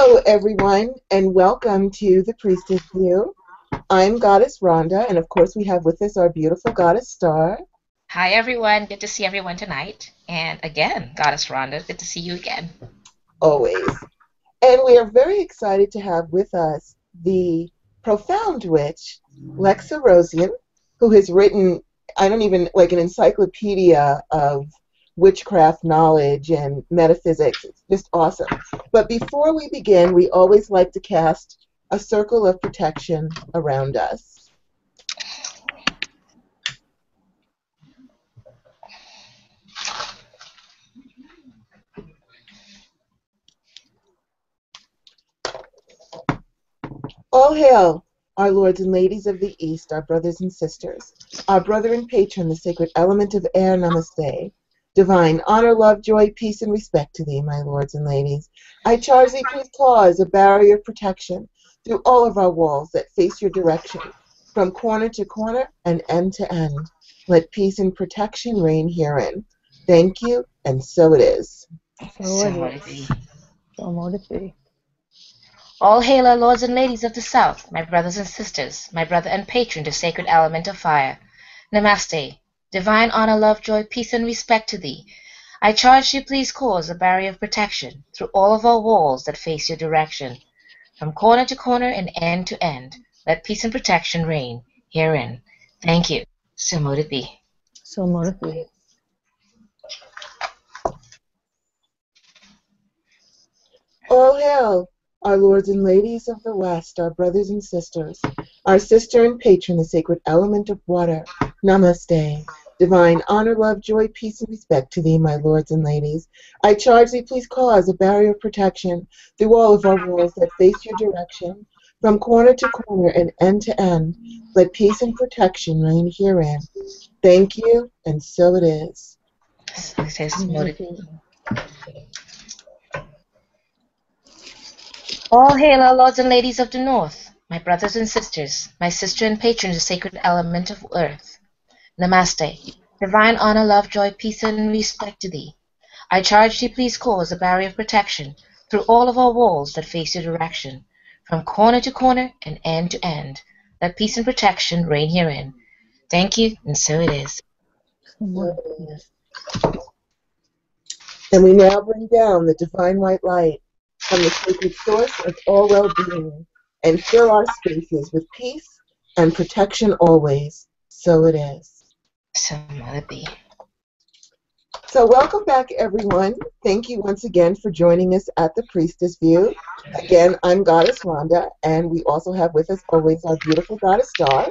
Hello, everyone, and welcome to the Priestess View. I'm Goddess Rhonda, and of course, we have with us our beautiful Goddess Starr. Hi, everyone. Good to see everyone tonight. And again, Goddess Rhonda, good to see you again. Always. And we are very excited to have with us the profound witch, Lexa Rosean, who has written, I don't even, like an encyclopedia of witchcraft knowledge and metaphysics. It's just awesome. But before we begin, we always like to cast a circle of protection around us. All hail, our lords and ladies of the East, our brothers and sisters, our brother and patron, the sacred element of air, namaste. Divine honor, love, joy, peace, and respect to thee, my lords and ladies. I charge thee with claws, a barrier of protection, through all of our walls that face your direction, from corner to corner and end to end. Let peace and protection reign herein. Thank you, and so it is. So So it would is. it be. So mote it be. All hail our lords and ladies of the South, my brothers and sisters, my brother and patron, the sacred element of fire. Namaste. Divine honor, love, joy, peace, and respect to thee. I charge thee, please cause a barrier of protection through all of our walls that face your direction. From corner to corner and end to end, let peace and protection reign herein. Thank you. So mote it be. So mote it be. All hail, our lords and ladies of the West, our brothers and sisters, our sister and patron, the sacred element of water. Namaste. Divine honor, love, joy, peace, and respect to thee, my lords and ladies. I charge thee, please cause a barrier of protection through all of our walls that face your direction, from corner to corner and end to end. Let peace and protection reign herein. Thank you, and so it is. So it says, So mote mote it it be. be. All hail our lords and ladies of the north, my brothers and sisters, my sister and patron, the sacred element of earth. Namaste. Divine honor, love, joy, peace, and respect to thee. I charge thee, please cause a barrier of protection through all of our walls that face your direction, from corner to corner and end to end. Let peace and protection reign herein. Thank you, and so it is. And we now bring down the divine white light from the sacred source of all well-being and fill our spaces with peace and protection always. So it is. So mote it be. So welcome back, everyone. Thank you once again for joining us at the Priestess View. Again, I'm Goddess Rhonda, and we also have with us always our beautiful Goddess Starr.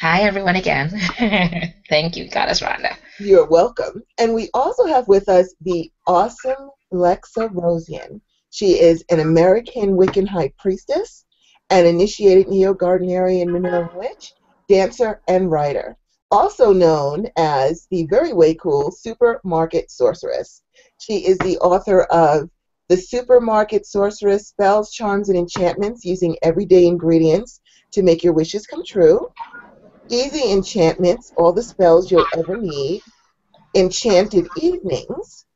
Hi, everyone, again. Thank you, Goddess Rhonda. You're welcome. And we also have with us the awesome Lexa Rosean. She is an American Wiccan High Priestess, an initiated Neo-Gardnerian Minoan Witch, dancer, and writer. Also known as the very way cool Supermarket Sorceress. She is the author of The Supermarket Sorceress Spells, Charms, and Enchantments Using Everyday Ingredients to Make Your Wishes Come True. Easy Enchantments, All the Spells You'll Ever Need. Enchanted Evenings.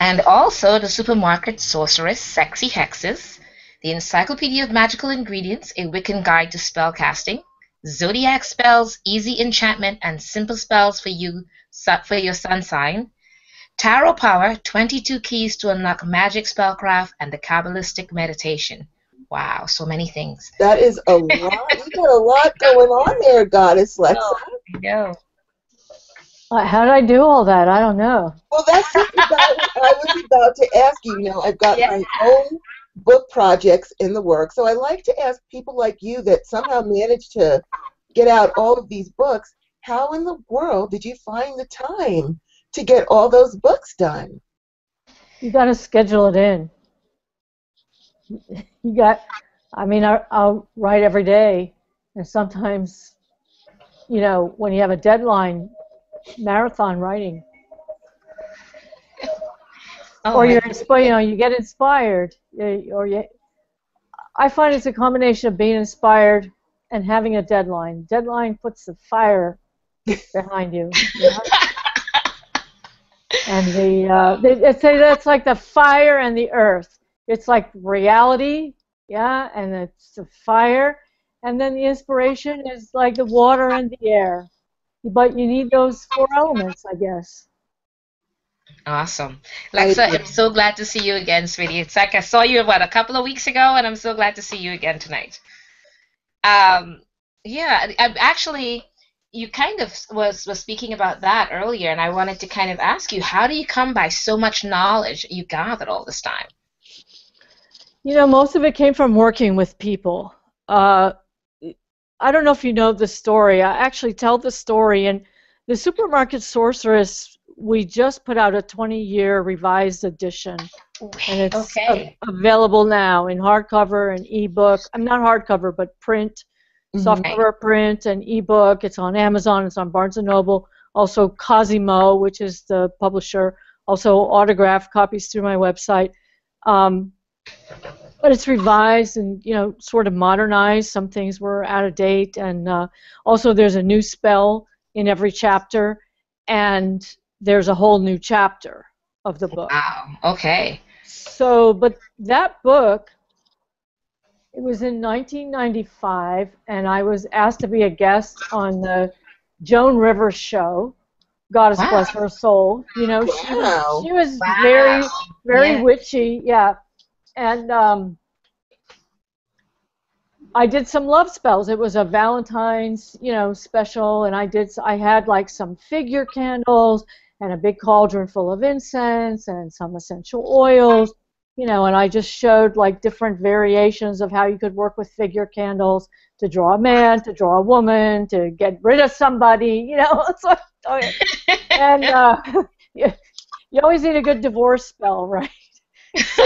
And also the supermarket sorceress Sexy Hexes, the Encyclopedia of Magical Ingredients, a Wiccan guide to spell casting, zodiac spells, easy enchantment, and simple spells for you for your sun sign, tarot power, 22 keys to unlock magic spellcraft, and the Kabbalistic meditation. Wow, so many things. That is a lot. You got a lot going on there, Goddess Lexa. I know. How did I do all that? I don't know. Well, that's just about I was about to ask you. You know, I've got Yeah. my own book projects in the works, so I like to ask people like you that somehow managed to get out all of these books. How in the world did you find the time to get all those books done? You got to schedule it in. You got, I mean, I, I'll write every day, and sometimes, you know, when you have a deadline, marathon writing, Oh, or you're inspired, you know, you get inspired, eh, or you. I find it's a combination of being inspired and having a deadline. Deadline puts the fire behind you. you know? and the uh, they, they say that's like the fire and the earth. it's like reality, yeah, and it's the fire, and then the inspiration is like the water and the air. But you need those four elements, I guess. Awesome. Lexa, I'm so glad to see you again, sweetie. It's like I saw you, what, a couple of weeks ago, and I'm so glad to see you again tonight. Um, yeah, I, actually, you kind of was, was speaking about that earlier, and I wanted to kind of ask you, how do you come by so much knowledge you gathered all this time? You know, most of it came from working with people. Uh, I don't know if you know the story. I actually tell the story, and the supermarket sorceress we just put out a 20-year revised edition, and it's okay. a- available now in hardcover and ebook. I'm not hardcover, but print, Mhm. softcover print and ebook. It's on Amazon. It's on Barnes and Noble. Also Cosimo, which is the publisher. Also autographed copies through my website. Um, but it's revised and you know sort of modernized. Some things were out of date, and uh, also there's a new spell in every chapter, and there's a whole new chapter of the book. Wow. Okay. So, but that book, it was in 1995, and I was asked to be a guest on the Joan Rivers show. Goddess Wow. bless her soul. You know, she Wow. was, she was Wow. very, very Yeah. witchy. Yeah, and um, I did some love spells. It was a Valentine's, you know, special, and I did. I had like some figure candles and a big cauldron full of incense and some essential oils, you know, and I just showed like different variations of how you could work with figure candles to draw a man, to draw a woman, to get rid of somebody, you know. And uh, you, you always need a good divorce spell, right? So,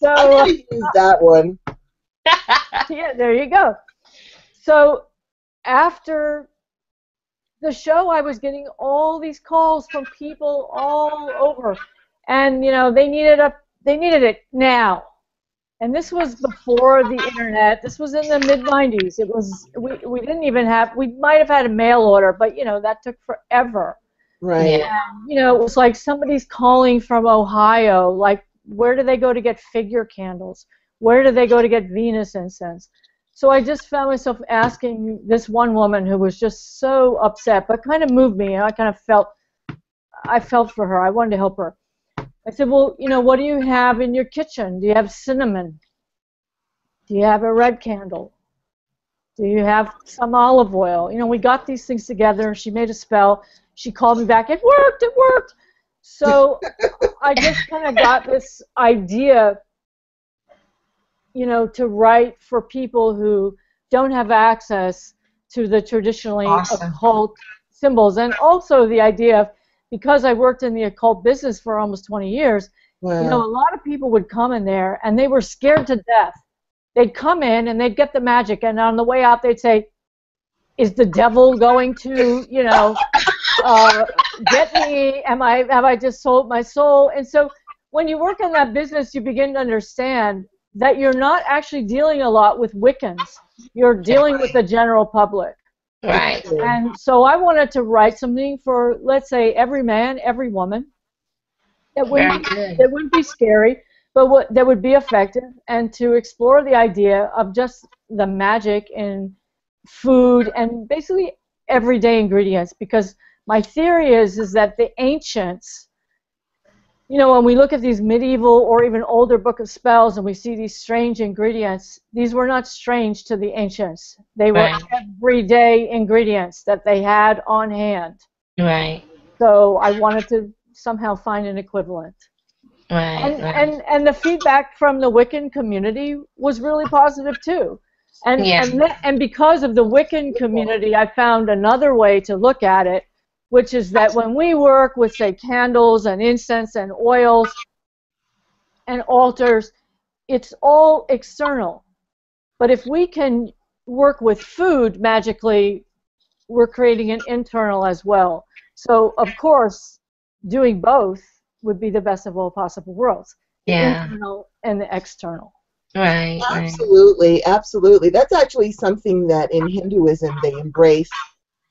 so uh, use that one. yeah, there you go. So after the show, I was getting all these calls from people all over, and you know they needed a they needed it now. And this was before the internet. This was in the mid '90s. It was we, we didn't even have we might have had a mail order, but you know that took forever. Right. Yeah. You know, it was like somebody's calling from Ohio. Like, where do they go to get figure candles? Where do they go to get Venus incense? So I just found myself asking this one woman who was just so upset, but kind of moved me, I kind of felt, I felt for her. I wanted to help her. I said, well, you know, what do you have in your kitchen? Do you have cinnamon? Do you have a red candle? Do you have some olive oil? You know, we got these things together. She made a spell. She called me back. It worked. It worked. So I just kind of got this idea, you know, to write for people who don't have access to the traditionally Awesome. occult symbols, and also the idea of because I worked in the occult business for almost 20 years, Wow. you know, a lot of people would come in there and they were scared to death. They'd come in and they'd get the magic, and on the way out they'd say, "Is the devil going to, you know, uh, get me? Am I have I just sold my soul?" And so, when you work in that business, you begin to understand that you're not actually dealing a lot with Wiccans. You're dealing with the general public. Right. And so I wanted to write something for, let's say, every man, every woman. That wouldn't, that wouldn't be scary, but what, that would be effective, and to explore the idea of just the magic in food and basically everyday ingredients. Because my theory is is that the ancients, you know, when we look at these medieval or even older book of spells and we see these strange ingredients, these were not strange to the ancients. They were Right. everyday ingredients that they had on hand. Right. So I wanted to somehow find an equivalent. Right. And, right. and and the feedback from the Wiccan community was really positive too. And Yeah. and, th- and because of the Wiccan community, I found another way to look at it, which is that when we work with say candles and incense and oils and altars, it's all external. But if we can work with food magically, we're creating an internal as well. So of course, doing both would be the best of all possible worlds. The Yeah. internal and the external. Right. Right. Absolutely, absolutely. That's actually something that in Hinduism they embrace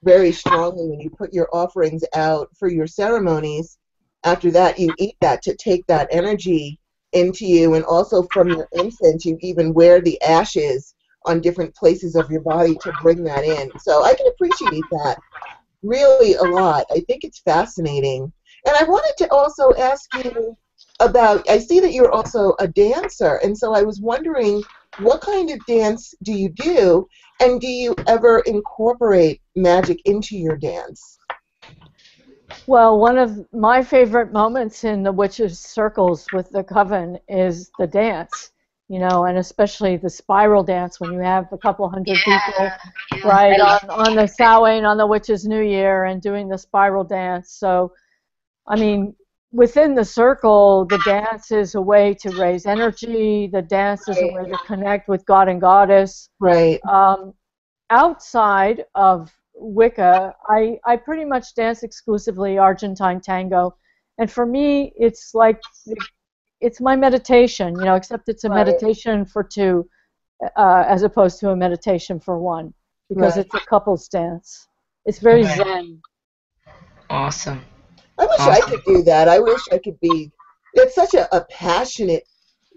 very strongly when you put your offerings out for your ceremonies. After that, you eat that to take that energy into you, and also from your incense, you even wear the ashes on different places of your body to bring that in. So I can appreciate that really a lot. I think it's fascinating. And I wanted to also ask you about I see that you're also a dancer, and so I was wondering what kind of dance do you do, and do you ever incorporate magic into your dance? Well, one of my favorite moments in the witches' circles with the coven is the dance, you know, and especially the spiral dance when you have a couple hundred Yeah. people right on, on the Samhain on the witches' New Year and doing the spiral dance. So, I mean, within the circle, the dance is a way to raise energy. The dance is a way to connect with God and Goddess. Right. Um, outside of Wicca, I, I pretty much dance exclusively Argentine tango, and for me, it's like it's my meditation, you know, except it's a Right. meditation for two, uh, as opposed to a meditation for one, because Right. it's a couples dance. It's very Right. zen. Awesome. I wish I could do that. I wish I could be. It's such a, a passionate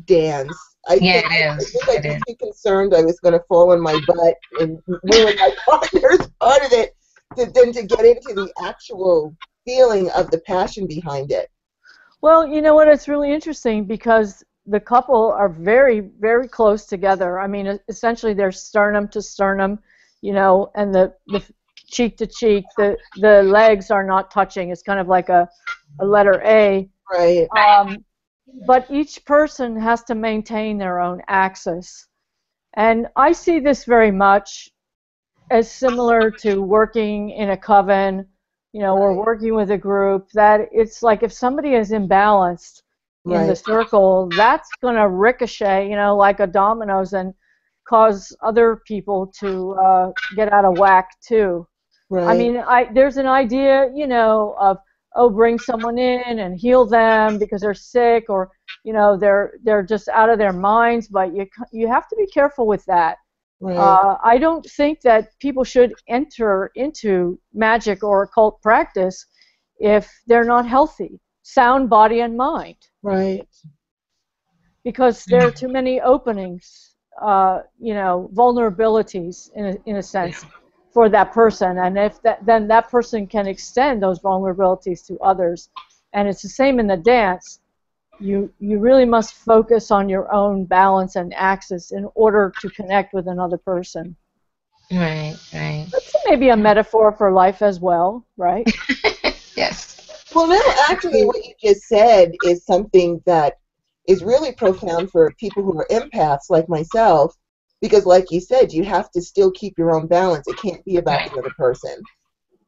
dance. I Yeah, think, it I think I'd be too concerned I was going to fall on my butt and ruin my partner's part of it to, than to get into the actual feeling of the passion behind it. Well, you know what? It's really interesting because the couple are very, very close together. I mean, e- essentially, they're sternum to sternum, you know, and the, the cheek to cheek. The the legs are not touching. It's kind of like a, a letter A. Right. Um, but each person has to maintain their own axis, and I see this very much as similar to working in a coven you know, or working with a group, that it's like if somebody is imbalanced in the circle, that's going to ricochet, you know, like a dominoes and cause other people to uh, get out of whack too. Right. I mean, I there's an idea, you know, of oh, bring someone in and heal them because they're sick or you know they're they're just out of their minds. But you you have to be careful with that. right. Uh, I don't think that people should enter into magic or occult practice if they're not healthy, sound body and mind, right. because there are too many openings, uh, you know, vulnerabilities in a, in a sense for that person, and if that then that person can extend those vulnerabilities to others, and it's the same in the dance. You you really must focus on your own balance and axis in order to connect with another person. Right, right. That's maybe a metaphor for life as well, right? Yes. Well, no, actually, what you just said is something that is really profound for people who are empaths like myself, because, like you said, you have to still keep your own balance. It can't be about the other person.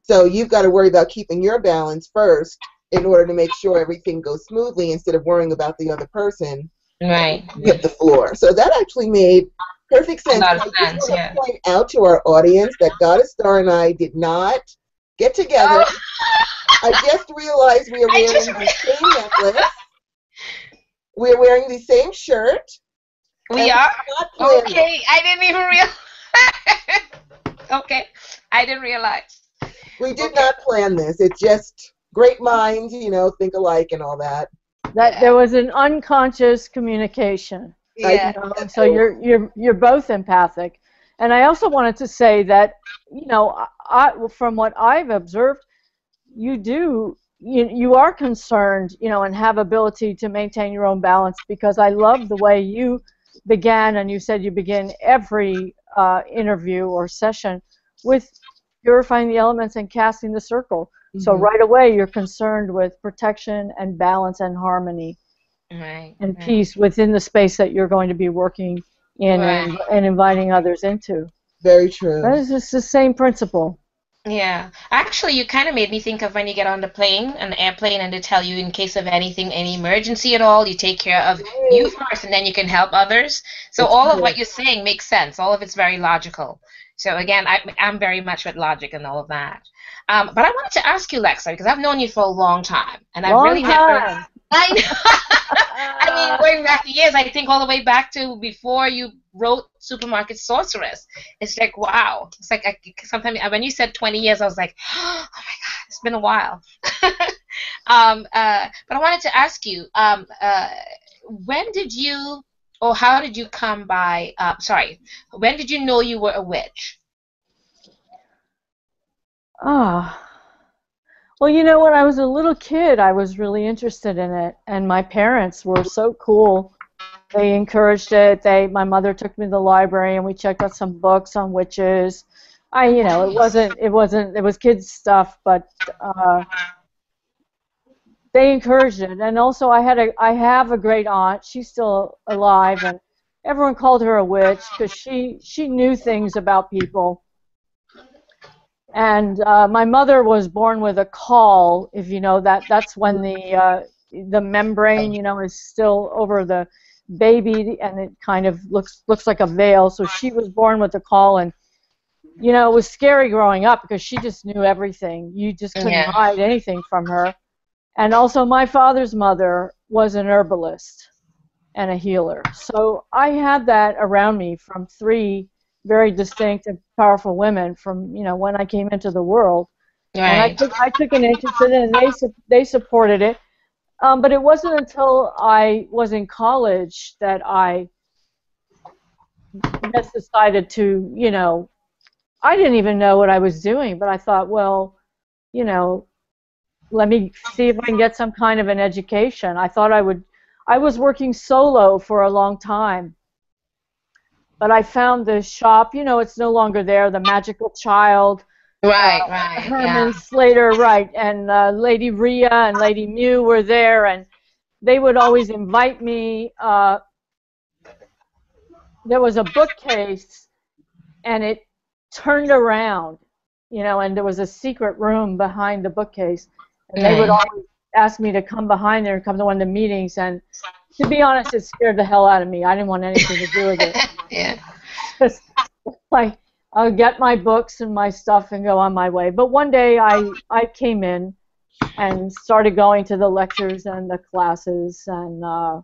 So you've got to worry about keeping your balance first in order to make sure everything goes smoothly instead of worrying about the other person Right. hit the floor. So that actually made perfect sense. I just sense, want to yeah. point out to our audience that Goddess Starr and I did not get together. I just realized we are wearing the same necklace. We're wearing the same shirt. We and are. Okay, I didn't even realize. okay, I didn't realize. We did Okay. not plan this. It's just great minds, you know, think alike and all that. That Yeah. there was an unconscious communication. Yeah. You know, so you're you're you're both empathic, and I also wanted to say that you know I, I from what I've observed, you do you you are concerned you know and have ability to maintain your own balance because I love the way you began and you said you begin every uh, interview or session with purifying the elements and casting the circle. So Mhm. right away you're concerned with protection and balance and harmony Right. and right. peace within the space that you're going to be working in and, and inviting others into. Very true. That is just the same principle. Yeah. Actually, you kind of made me think of when you get on the plane, an airplane, and they tell you in case of anything, any emergency at all, you take care of you first, and then you can help others. So all of what you're saying makes sense. All of it's very logical. So again, I, I'm very much with logic and all of that. Um, but I wanted to ask you, Lexa, because I've known you for a long time, and I've really never. I know. I mean, going back years, I think all the way back to before you wrote Supermarket Sorceress. It's like, wow. It's like I, sometimes when you said 20 years, I was like, oh my God, it's been a while. um, uh, but I wanted to ask you, um, uh, when did you, or how did you come by? Uh, sorry, when did you know you were a witch? Ah. Well, you know, when I was a little kid, I was really interested in it, and my parents were so cool. They encouraged it. They, my mother took me to the library, and we checked out some books on witches. I, you know, it wasn't, it wasn't, it was kids stuff, but uh, they encouraged it. And also, I had a, I have a great aunt. She's still alive, and everyone called her a witch because she, she knew things about people. And uh, my mother was born with a caul, if you know that. That's when the uh, the membrane, you know, is still over the baby, and it kind of looks looks like a veil. So she was born with a and you know, it was scary growing up because she just knew everything. You just couldn't Yeah. hide anything from her. And also, my father's mother was an herbalist and a healer. So I had that around me from three very distinct and powerful women from you know when I came into the world. And I took I took an interest in it, and they su- they supported it. Um, but it wasn't until I was in college that I decided to, you know, I didn't even know what I was doing, but I thought, well, you know, let me see if I can get some kind of an education. I thought I would. I was working solo for a long time, but I found this shop. You know, it's no longer there. The Magical Child. Right. Uh, Right. Herman Yeah. Slater, right, and uh, Lady Rhea and Lady Mew were there, and they would always invite me. Uh, there was a bookcase, and it turned around, you know, and there was a secret room behind the bookcase, and they would Mm. always ask me to come behind there and come to one of the meetings, and to be honest, it scared the hell out of me. I didn't want anything to do with it. yeah. Just like I'll get my books and my stuff and go on my way. But one day I I came in and started going to the lectures and the classes and uh,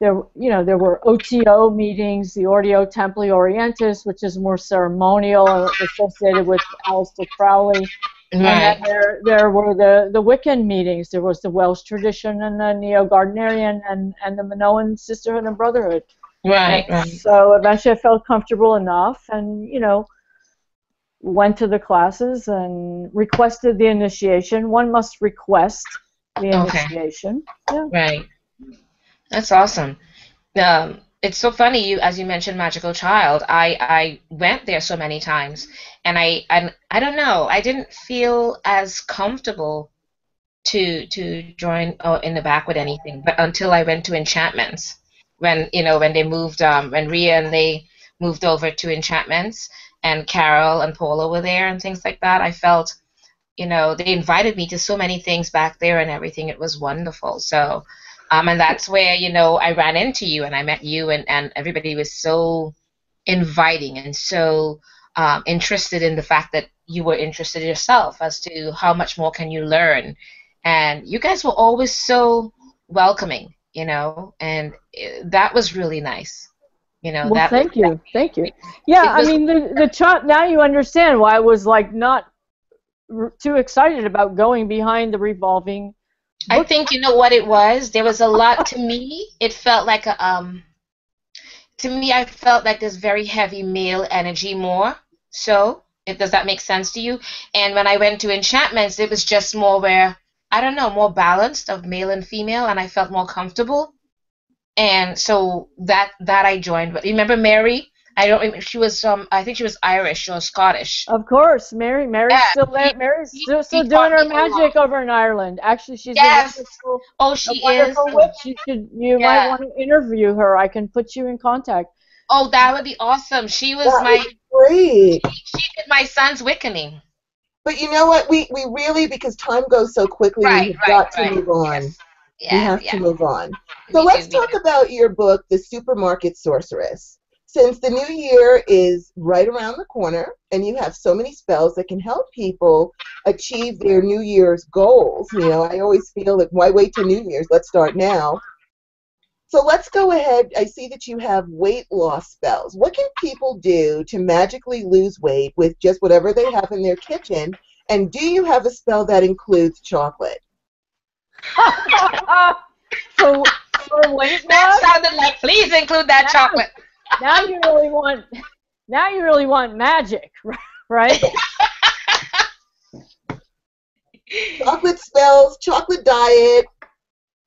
there you know there were OTO meetings, the Ordo Templi Orientis, which is more ceremonial uh, associated with Aleister Crowley. And Right. then there, there were the, the Wiccan meetings. There was the Welsh tradition and the Neo-Gardnerian and, and the Minoan Sisterhood and Brotherhood. Right. Right. So eventually I felt comfortable enough and, you know, went to the classes and requested the initiation. One must request the Okay. initiation. Yeah. Right. That's awesome. Um, it's so funny you as you mentioned Magical Child. I I went there so many times, and I and I don't know. I didn't feel as comfortable to to join uh, in the back with anything, but until I went to Enchantments, when you know when they moved um when Rhea and they moved over to Enchantments, and Carol and Paula were there and things like that. I felt you know, they invited me to so many things back there and everything. It was wonderful. So, um, and that's where, you know, I ran into you and I met you and, and everybody was so inviting and so um, interested in the fact that you were interested yourself as to how much more can you learn. And you guys were always so welcoming, you know, and eh, that was really nice. You know, Well, that thank you, thank you. Yeah, was- I mean the the child. Now you understand why I was like not r- too excited about going behind the revolving. I think you know what it was. There was a lot to me. It felt like a um. To me, I felt like this very heavy male energy more. So, it, does that make sense to you? And when I went to enchantments, it was just more where I don't know, more balanced of male and female, and I felt more comfortable. And so that that I joined. But remember Mary? I don't. remember She was um. I think she was Irish or Scottish. Of course, Mary. Mary's Yeah, still there. Mary's he- still, still doing her me a lot. magic over in Ireland. Actually, she's Yes. a wonderful, Oh, she is. witch. You should. You Yeah. might want to interview her. I can put you in contact. Oh, that would be awesome. She was That my. Great. She did my son's wiccaning. But you know what? We we really because time goes so quickly. Right, we've right, got to right. move on. Yes. we have yeah. to move on. So We let's do, talk do. about your book, The Supermarket Sorceress. Since the new year is right around the corner and you have so many spells that can help people achieve their New Year's goals, you know, I always feel that why wait till New Year's? Let's start now. So let's go ahead. I see that you have weight loss spells. What can people do to magically lose weight with just whatever they have in their kitchen? And do you have a spell that includes chocolate? for for weight That loss. sounded like, please include that Now- chocolate. Now you really want. Now you really want magic, right? Chocolate spells, chocolate diet.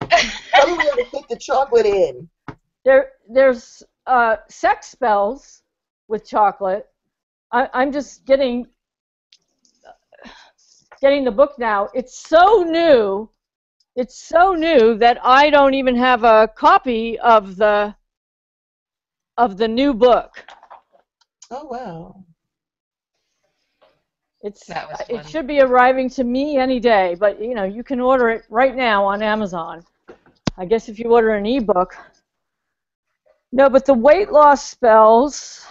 Tell me where to fit the chocolate in. there, there's uh, sex spells with chocolate. I, I'm just getting getting the book now. It's so new. It's so new that I don't even have a copy of the of the new book. Oh wow. It's That was it should be arriving to me any day, but you know you can order it right now on Amazon. I guess if you order an ebook. No, but the weight loss spells.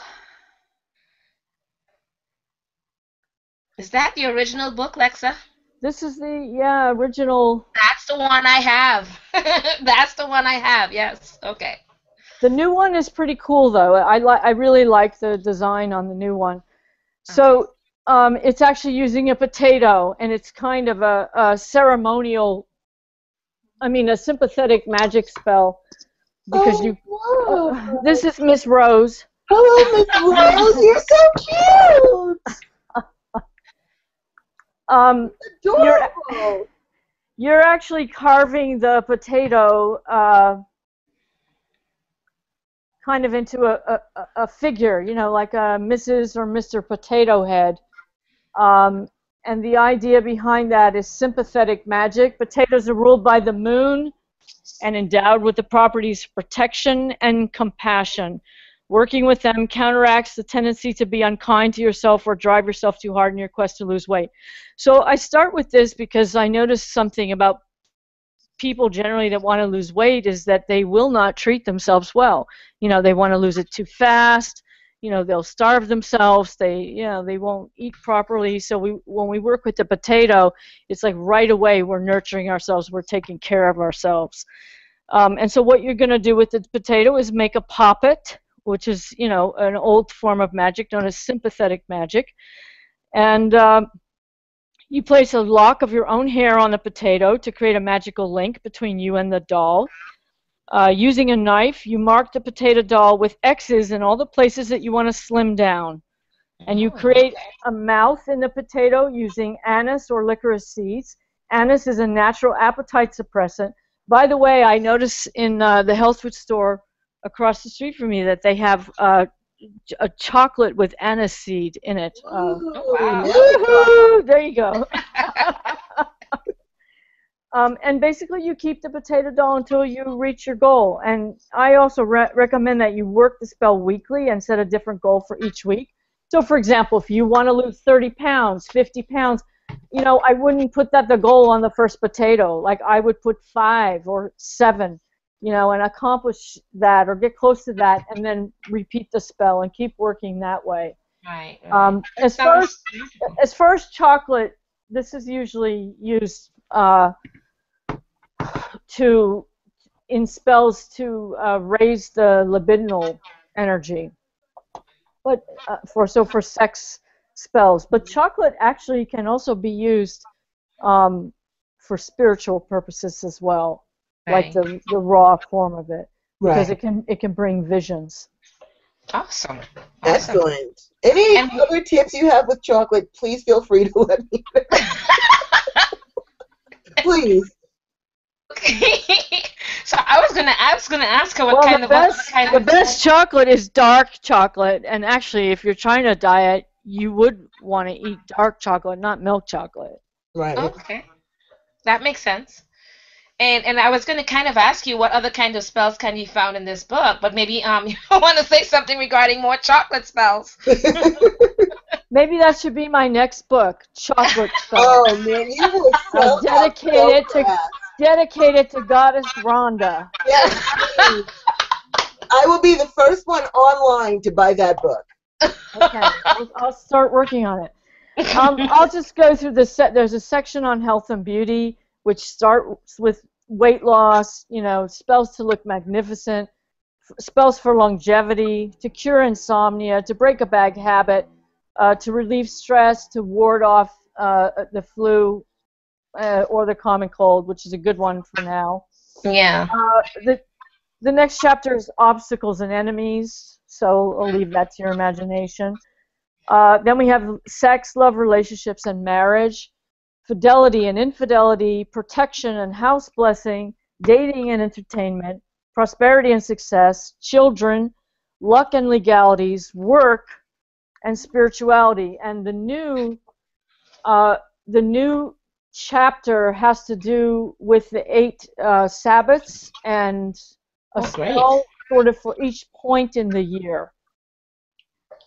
Is that the original book, Lexa? This is the yeah original. That's the one I have. That's the one I have. Yes. Okay. The new one is pretty cool though. I like I really like the design on the new one. So um, it's actually using a potato, and it's kind of a, a ceremonial. I mean, a sympathetic magic spell because oh, you. Whoa. This is Miss Rose. Hello, Miss Rose. You're so cute. Um, Adorable. you're actually carving the potato uh, kind of into a, a, a- a figure, you know, like a Mrs. or Mr. Potato Head. Um, and the idea behind that is sympathetic magic. Potatoes are ruled by the moon and endowed with the properties of protection and compassion. Working with them counteracts the tendency to be unkind to yourself or drive yourself too hard in your quest to lose weight. So I start with this because I noticed something about people generally that want to lose weight is that they will not treat themselves well. You know, they want to lose it too fast. You know, they'll starve themselves. They, you know, they won't eat properly. So we, when we work with the potato, it's like right away we're nurturing ourselves. We're taking care of ourselves. Um, and so what you're going to do with the potato is make a poppet, which is, you know, an old form of magic known as sympathetic magic. And um, you place a lock of your own hair on the potato to create a magical link between you and the doll. Uh, using a knife, you mark the potato doll with X's in all the places that you want to slim down. And you Oh, create a mouth in the potato using anise or licorice seeds. Anise is a natural appetite suppressant. By the way, I notice in uh, the health food store across the street from me that they have uh, a chocolate with anise seed in it. Uh, Ooh, wow. There you go. um, and basically, you keep the potato doll until you reach your goal. And I also re- recommend that you work the spell weekly and set a different goal for each week. So, for example, if you want to lose 30 pounds, 50 pounds, you know, I wouldn't put that the goal on the first potato. Like I would put five or seven, you know, and accomplish that or get close to that, and then repeat the spell and keep working that way. Right. right. Um, as far as as far as chocolate, this is usually used uh, to in spells to uh, raise the libidinal energy. But uh, for so for sex spells, but chocolate actually can also be used um, for spiritual purposes as well, like the the raw form of it, because Right. it can it can bring visions. Awesome. Awesome. Excellent. Any And- other tips you have with chocolate, please feel free to let me know. please. Okay. so I was gonna, I was gonna ask her what well, kind the of what best kind the of best chocolate is dark chocolate, and actually, if you're trying to diet, you would want to eat dark chocolate, not milk chocolate. Right. Okay, that makes sense. And and I was gonna kind of ask you what other kind of spells can be found in this book, but maybe um you want to say something regarding more chocolate spells. Maybe that should be my next book, chocolate spells, oh man, you I'll dedicate so it to- fast. dedicated to Goddess Rhonda. Yes. I will be the first one online to buy that book. Okay, I'll, I'll start working on it. Um, I'll just go through the set. There's a section on health and beauty, which starts with weight loss. You know, spells to look magnificent, f- spells for longevity, to cure insomnia, to break a bad habit, uh, to relieve stress, to ward off uh, the flu uh, or the common cold, which is a good one for now. Yeah. Uh, the the next chapter is obstacles and enemies, so I'll leave that to your imagination. Uh, then we have sex, love, relationships, and marriage, fidelity and infidelity, protection and house blessing, dating and entertainment, prosperity and success, children, luck and legalities, work, and spirituality. And the new, uh, the new chapter has to do with the eight uh, Sabbaths and a Oh, spell sort of for each point in the year.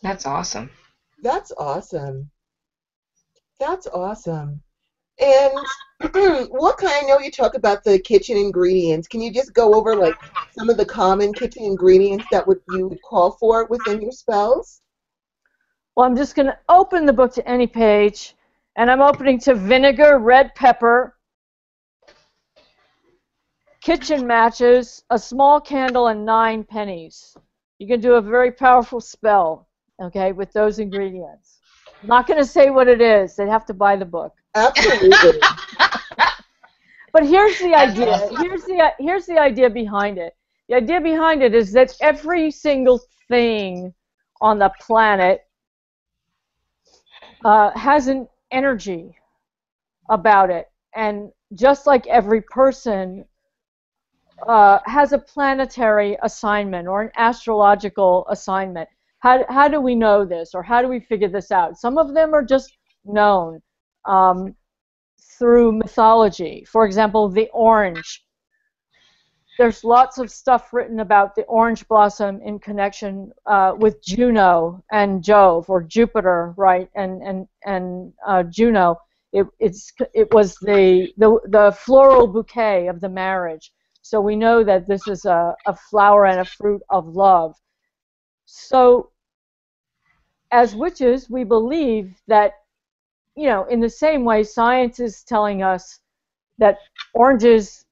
That's awesome. That's awesome. That's awesome. And what kind? I know you talk about the kitchen ingredients. Can you just go over like some of the common kitchen ingredients that would you would call for within your spells? Well, I'm just going to open the book to any page, and I'm opening to vinegar, red pepper, kitchen matches, a small candle, and nine pennies. You can do a very powerful spell, okay, with those ingredients. I'm not going to say what it is. They'd have to buy the book. Absolutely. But here's the idea. Here's the here's the idea behind it. The idea behind it is that every single thing on the planet uh, has an energy about it, and just like every person uh, has a planetary assignment or an astrological assignment. How, how do we know this, or how do we figure this out? Some of them are just known. Um, through mythology. For example, the orange. There's lots of stuff written about the orange blossom in connection uh, with Juno and Jove, or Jupiter, right? And and and uh, Juno. It, it's it was the, the the floral bouquet of the marriage. So we know that this is a, a flower and a fruit of love. So as witches, we believe that you know, in the same way, science is telling us that oranges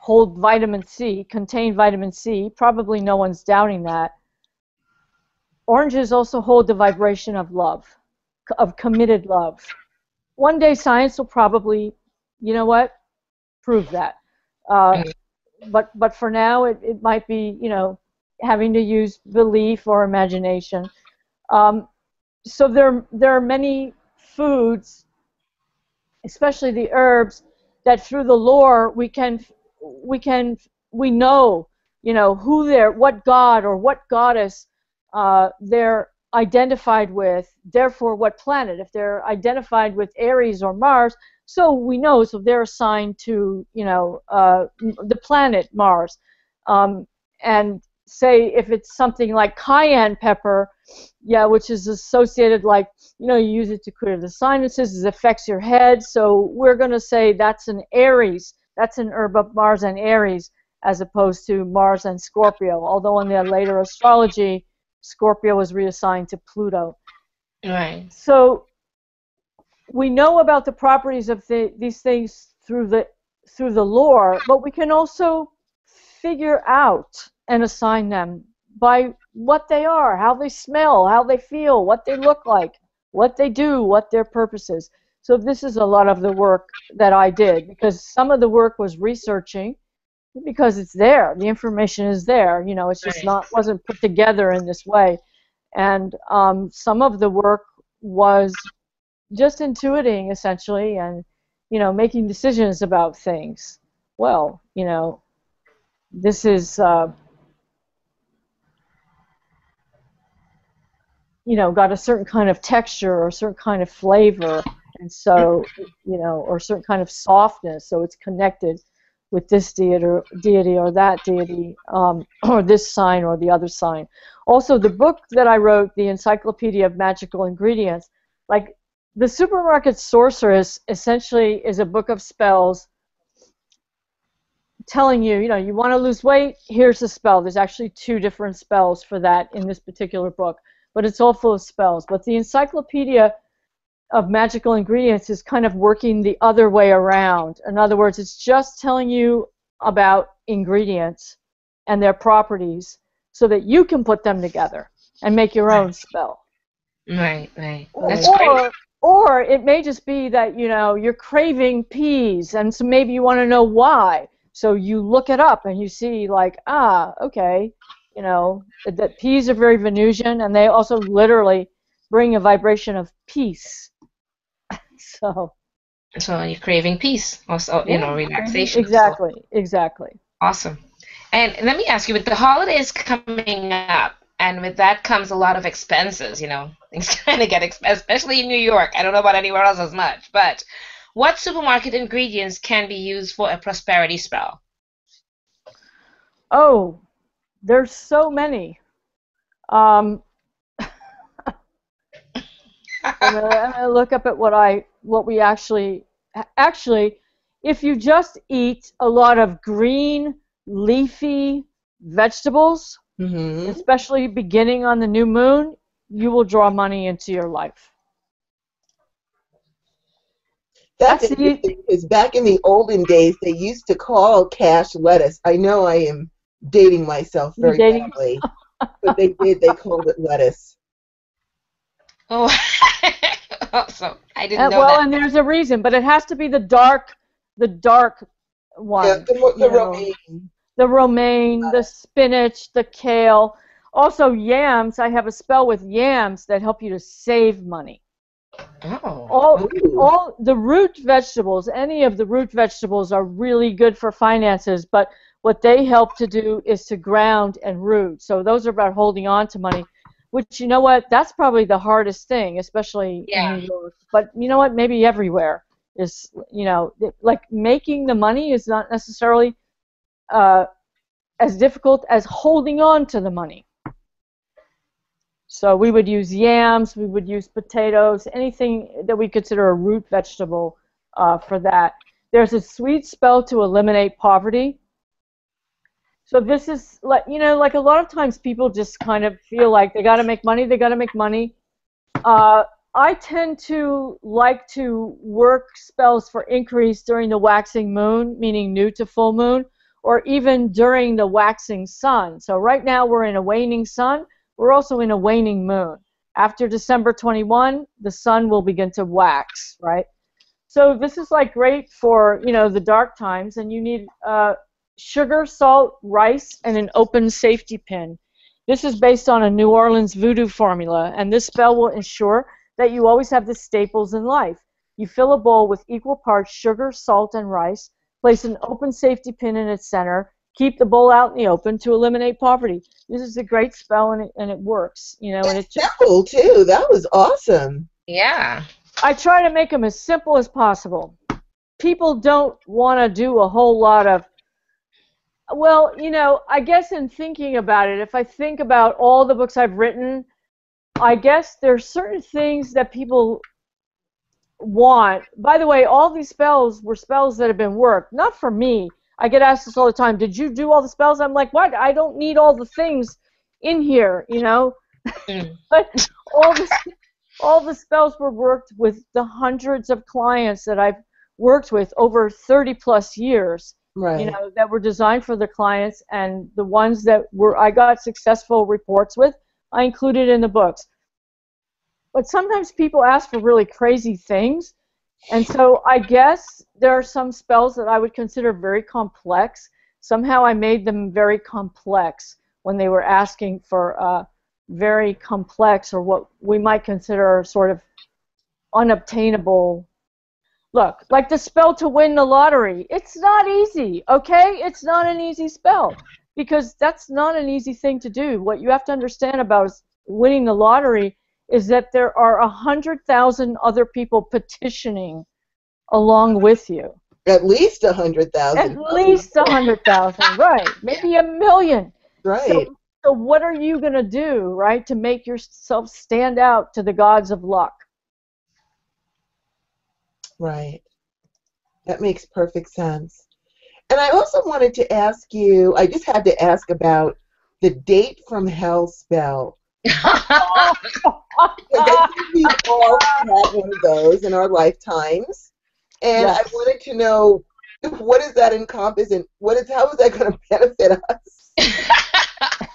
hold vitamin C, contain vitamin C. Probably no one's doubting that. Oranges also hold the vibration of love, of committed love. One day, science will probably, you know what, prove that. Uh, but but for now, it, it might be, you know, having to use belief or imagination. Um, so there there are many foods, especially the herbs, that through the lore we can we can we know you know who they're what god or what goddess uh, they're identified with. Therefore, what planet? If they're identified with Aries or Mars, so we know. So they're assigned to you know uh, the planet Mars, um, and say if it's something like cayenne pepper, yeah, which is associated like you know you use it to clear the sinuses, it affects your head. So we're going to say that's an Aries. That's in herb of Mars and Aries, as opposed to Mars and Scorpio. Although in the later astrology, Scorpio was reassigned to Pluto. Right. So we know about the properties of the, these things through the through the lore, but we can also figure out and assign them by what they are, how they smell, how they feel, what they look like, what they do, what their purpose is. So this is a lot of the work that I did because some of the work was researching because it's there. The information is there. You know, it's just Right. not wasn't put together in this way. And um, some of the work was just intuiting essentially and you know making decisions about things well you know this is uh, you know got a certain kind of texture or a certain kind of flavor and so you know or certain kind of softness so it's connected with this deity or, deity or that deity um, or this sign or the other sign also the book that i wrote the encyclopedia of magical ingredients like the supermarket sorceress essentially is a book of spells telling you, you know, you want to lose weight, here's a spell. There's actually two different spells for that in this particular book, but it's all full of spells. But the encyclopedia of magical ingredients is kind of working the other way around. In other words, it's just telling you about ingredients and their properties so that you can put them together and make your own spell. Right, right. Or, That's great. or it may just be that you know you're craving peas, and so maybe you want to know why. So you look it up and you see like, ah, okay, you know, that peas are very Venusian and they also literally bring a vibration of peace. so. So you're craving peace, also, you know, relaxation. Exactly, so. exactly. Awesome. And let me ask you, with the holidays coming up, and with that comes a lot of expenses, you know, things kind of get expensive, especially in New York. I don't know about anywhere else as much, but what supermarket ingredients can be used for a prosperity spell? Oh, there's so many. Um, I'm gonna look up at what I what we actually actually if you just eat a lot of green leafy vegetables, mm-hmm. especially beginning on the new moon, you will draw money into your life. That's, That's interesting because back in the olden days, they used to call cash lettuce. I know I am dating myself very badly, but they did. They called it lettuce. Oh, so I didn't and, know well, that. and there's a reason, but it has to be the dark, the dark one. Yeah, the, the romaine. The romaine, the spinach, the kale. Also, yams. I have a spell with yams that help you to save money. Oh. All, all the root vegetables, any of the root vegetables are really good for finances, but what they help to do is to ground and root. So those are about holding on to money. Which you know what? That's probably the hardest thing, especially yeah. in New York. But you know what? Maybe everywhere is you know like making the money is not necessarily uh, as difficult as holding on to the money. So we would use yams, we would use potatoes, anything that we consider a root vegetable uh, for that. There's a sweet spell to eliminate poverty. So this is like you know like a lot of times people just kind of feel like they got to make money, they got to make money. Uh, I tend to like to work spells for increase during the waxing moon, meaning new to full moon, or even during the waxing sun. So right now we're in a waning sun. We're also in a waning moon. After December 21, the sun will begin to wax, right? So this is like great for you know the dark times, and you need uh, sugar, salt, rice, and an open safety pin. This is based on a New Orleans voodoo formula, and this spell will ensure that you always have the staples in life. You fill a bowl with equal parts sugar, salt, and rice, place an open safety pin in its center, keep the bowl out in the open to eliminate poverty. This is a great spell, and it, and it works. You know, and it's simple too. That was awesome. Yeah. I try to make them as simple as possible. People don't want to do a whole lot of well, you know, I guess in thinking about it, if I think about all the books I've written, I guess there's certain things that people want. By the way, all these spells were spells that have been worked, not for me. I get asked this all the time. Did you do all the spells? I'm like, what? I don't need all the things in here, you know. Mm. but all the all the spells were worked with the hundreds of clients that I've worked with over 30 plus years right. you know, that were designed for the clients, and the ones that were I got successful reports with, I included in the books. But sometimes people ask for really crazy things, and so I guess there are some spells that I would consider very complex. Somehow I made them very complex when they were asking for uh, very complex or what we might consider sort of unobtainable Look, like the spell to win the lottery. It's not easy, okay? It's not an easy spell because that's not an easy thing to do. What you have to understand about winning the lottery is that there are a hundred thousand other people petitioning along with you. At least a hundred thousand. At least a hundred thousand, right? Maybe a million. Right. So, so what are you gonna do, right, to make yourself stand out to the gods of luck? Right. That makes perfect sense. And I also wanted to ask you, I just had to ask about the date from hell spell. I think we've all had one of those in our lifetimes. And yes. I wanted to know what does that encompass and what is how is that going to benefit us?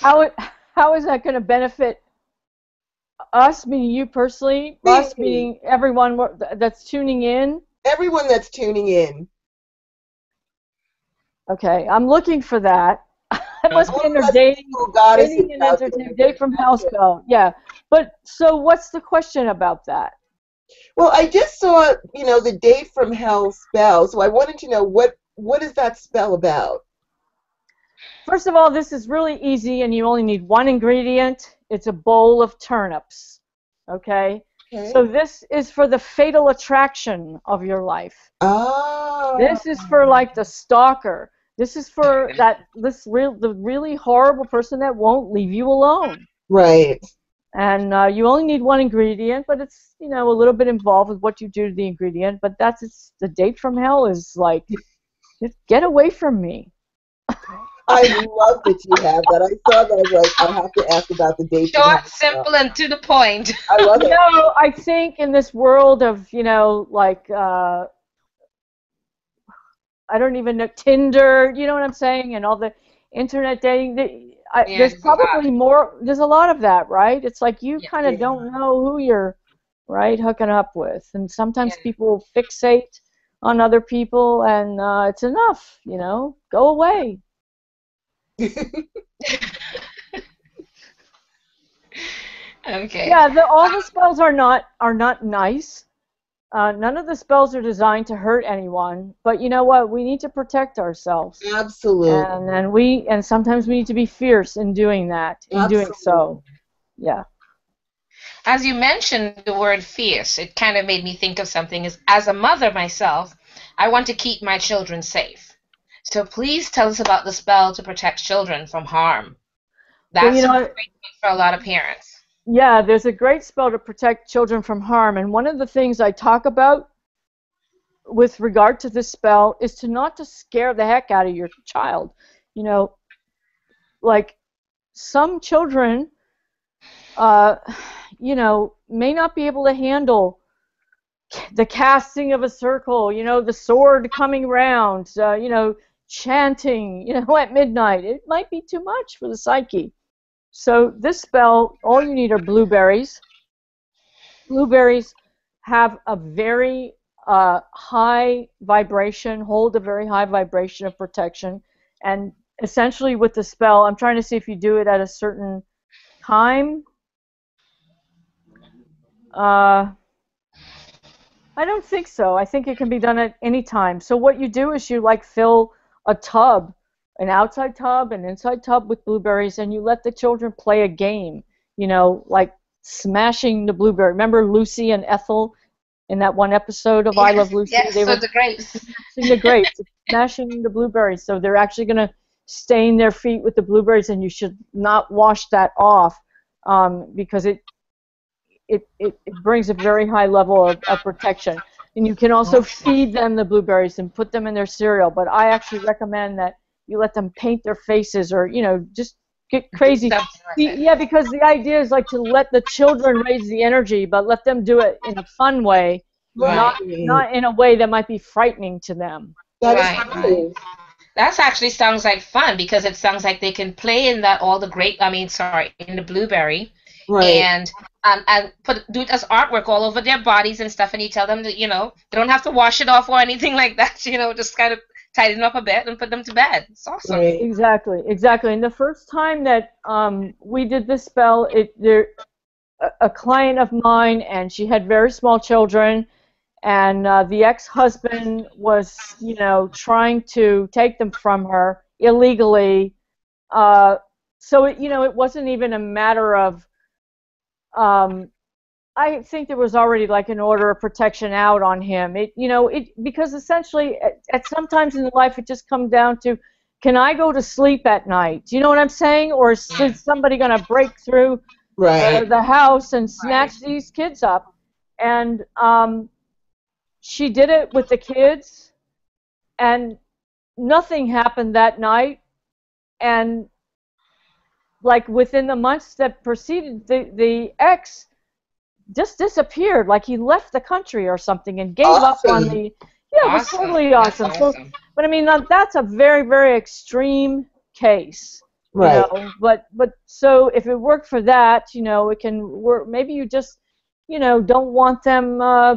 how how is that going to benefit us meaning you personally, Me. us meaning everyone that's tuning in. Everyone that's tuning in. Okay, I'm looking for that. it must be in their dating, dating and entertainment, date from hell spell. Yeah, but so what's the question about that? Well, I just saw, you know, the date from hell spell, so I wanted to know what what is that spell about? First of all, this is really easy, and you only need one ingredient. It's a bowl of turnips. Okay. Okay. So this is for the fatal attraction of your life. oh. This is for like the stalker. This is for that this real the really horrible person that won't leave you alone. right. And uh, you only need one ingredient, but it's you know a little bit involved with what you do to the ingredient. But that's it's, the date from hell is like, get away from me. I love that you have that. I saw that. I was like, I have to ask about the date. Short, simple, and to the point. I love it. No, I think in this world of you know like uh, I don't even know Tinder. You know what I'm saying? And all the internet dating. The, I, Yeah, there's there's a probably more. There's a lot of that, right? It's like you Yeah. kind of Yeah. don't know who you're right hooking up with, and sometimes Yeah. people fixate on other people, and uh, it's enough. You know, go away. Okay. Yeah, the, all the spells are not are not nice. Uh, none of the spells are designed to hurt anyone. But you know what? We need to protect ourselves, Absolutely. and and we and sometimes we need to be fierce in doing that. In doing so, yeah. As you mentioned the word fierce, it kind of made me think of something. As, as a mother myself, I want to keep my children safe. So please tell us about the spell to protect children from harm. That's Well, you know a great thing for a lot of parents. Yeah, there's a great spell to protect children from harm, and one of the things I talk about with regard to this spell is to not to scare the heck out of your child. You know, like some children, uh, you know, may not be able to handle the casting of a circle. You know, the sword coming round. Uh, you know, chanting. You know, at midnight. It might be too much for the psyche. So this spell, all you need are blueberries. Blueberries have a very uh, high vibration, hold a very high vibration of protection, and essentially with the spell, I'm trying to see if you do it at a certain time. Uh, I don't think so. I think it can be done at any time. So what you do is you like fill a tub an outside tub, an inside tub with blueberries, and you let the children play a game. You know, like smashing the blueberry. Remember Lucy and Ethel in that one episode of I Love Lucy? Yes, they so were the grapes. smashing the grapes, smashing the blueberries. So they're actually going to stain their feet with the blueberries, and you should not wash that off um, because it, it it it brings a very high level of, of protection. And you can also feed them the blueberries and put them in their cereal. But I actually recommend that you let them paint their faces or you know just get crazy. Like The- yeah, because the idea is like to let the children raise the energy, but let them do it in a fun way, not Right. not in a way that might be frightening to them. That is Right, true. That actually sounds like fun because it sounds like they can play in that all the grape. I mean, sorry, in the blueberry, Right. and um, and put do it as artwork all over their bodies and stuff. And you tell them that you know they don't have to wash it off or anything like that. You know, just kind of tighten up a bit and put them to bed. It's awesome. Right. Exactly, exactly. And the first time that um, we did this spell, it there a, a client of mine, and she had very small children, and uh, the ex-husband was, you know, trying to take them from her illegally. Uh, so it, you know, it wasn't even a matter of. Um, I think there was already like an order of protection out on him. It, you know, it because essentially, at, at sometimes in life, it just comes down to, can I go to sleep at night? Do you know what I'm saying? Or is Yeah. somebody going to break through uh, Right. the house and snatch these kids up? And um, she did it with the kids, and nothing happened that night. And like within the months that preceded, the the ex just disappeared, like he left the country or something and gave up on the. Yeah, it was Awesome. totally That's awesome. So, awesome. but I mean, that's a very, very extreme case. you Right. know, but but so if it worked for that, you know, it can work. Maybe you just, you know, don't want them. Uh,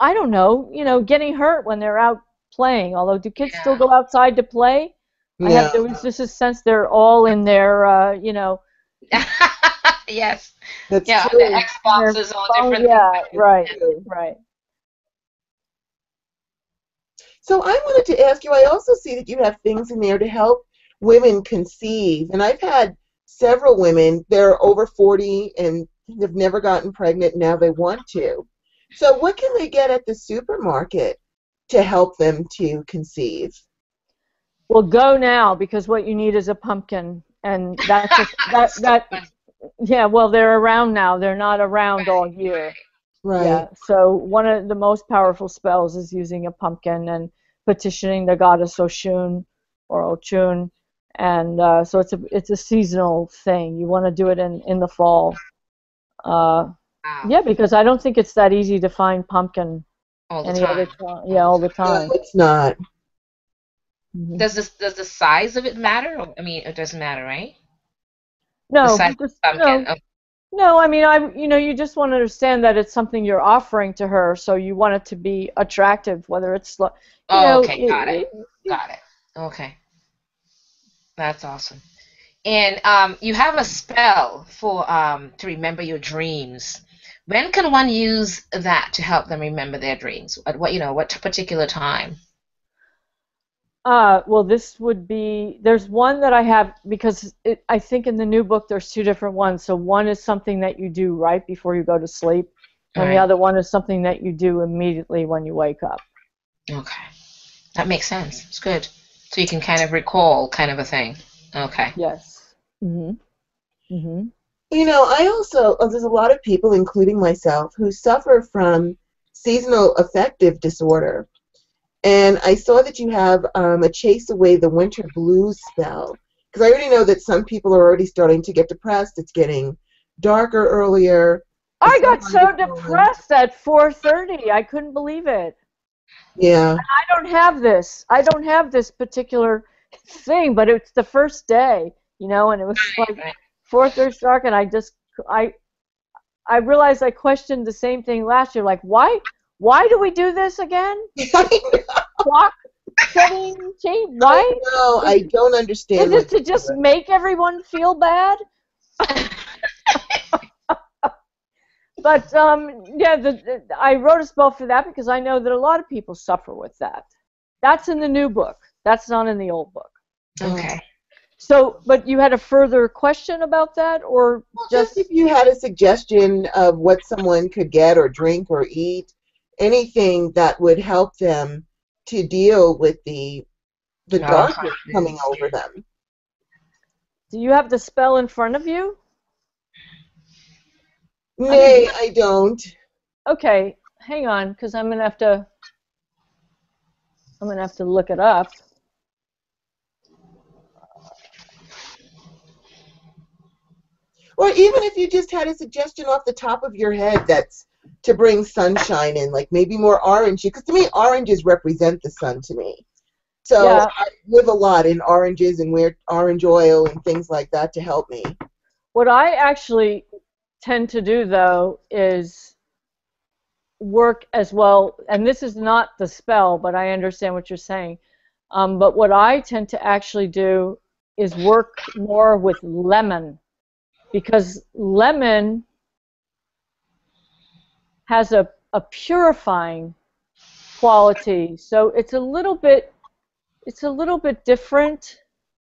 I don't know, you know, getting hurt when they're out playing. Although, do kids still go outside to play? I Yeah. have there was just a sense they're all in their, uh, you know, yes. That's Yeah, true. the Xboxes all oh, different. yeah, right, right. So I wanted to ask you, I also see that you have things in there to help women conceive. And I've had several women, they're over 40 and they've never gotten pregnant, now they want to. So what can they get at the supermarket to help them to conceive? Well, go now because what you need is a pumpkin, and that's just, that that yeah. Well, they're around now. They're not around all year. Right. Yeah. So one of the most powerful spells is using a pumpkin and petitioning the goddess Oshun or Ochun, and uh, so it's a it's a seasonal thing. You want to do it in in the fall. Uh, Wow. yeah, because I don't think it's that easy to find pumpkin All the any time. other time. Yeah, all the No, time. it's not. Mhm. Does this does the size of it matter? I mean, it doesn't matter, right? No, just, no. Oh, No, I mean, I you know, you just want to understand that it's something you're offering to her, so you want it to be attractive, whether it's you Oh, know, okay, got it. Got it. Okay. That's awesome. And um, you have a spell for um, to remember your dreams. When can one use that to help them remember their dreams? At what you know, what particular time? Uh, well, this would be there's one that I have because it, I think in the new book there's two different ones. So one is something that you do right before you go to sleep, and Right. the other one is something that you do immediately when you wake up. Okay, that makes sense. It's good. So you can kind of recall, kind of a thing. Okay. Yes. Mhm. Mhm. You know, I also, uh, there's a lot of people, including myself, who suffer from seasonal affective disorder. And I saw that you have um, a Chase Away the Winter Blues spell. Because I already know that some people are already starting to get depressed. It's getting darker earlier. I got so depressed at 4:30. I couldn't believe it. Yeah. I don't have this. I don't have this particular thing, but it's the first day, you know, and it was like Right. fourth or dark, and I just I I realized I questioned the same thing last year, like why why do we do this again? Clock setting change? Why No, I don't understand. is it to just make everyone feel bad? But um, yeah, the, the, I wrote a spell for that because I know that a lot of people suffer with that. That's in the new book. That's not in the old book. Okay. So, but you had a further question about that, or just just if you had a suggestion of what someone could get or drink or eat, anything that would help them to deal with the the Oh, darkness coming over them. do you have the spell in front of you? Nay, I don't. Okay, hang on, because I'm gonna have to. I'm gonna have to look it up. Or even if you just had a suggestion off the top of your head that's to bring sunshine in, like maybe more orange, because to me oranges represent the sun to me. So Yeah. I live a lot in oranges and wear orange oil and things like that to help me. What I actually tend to do though is work as well, and this is not the spell, but I understand what you're saying. Um, but what I tend to actually do is work more with lemon because lemon has a, a purifying quality. So it's a little bit it's a little bit different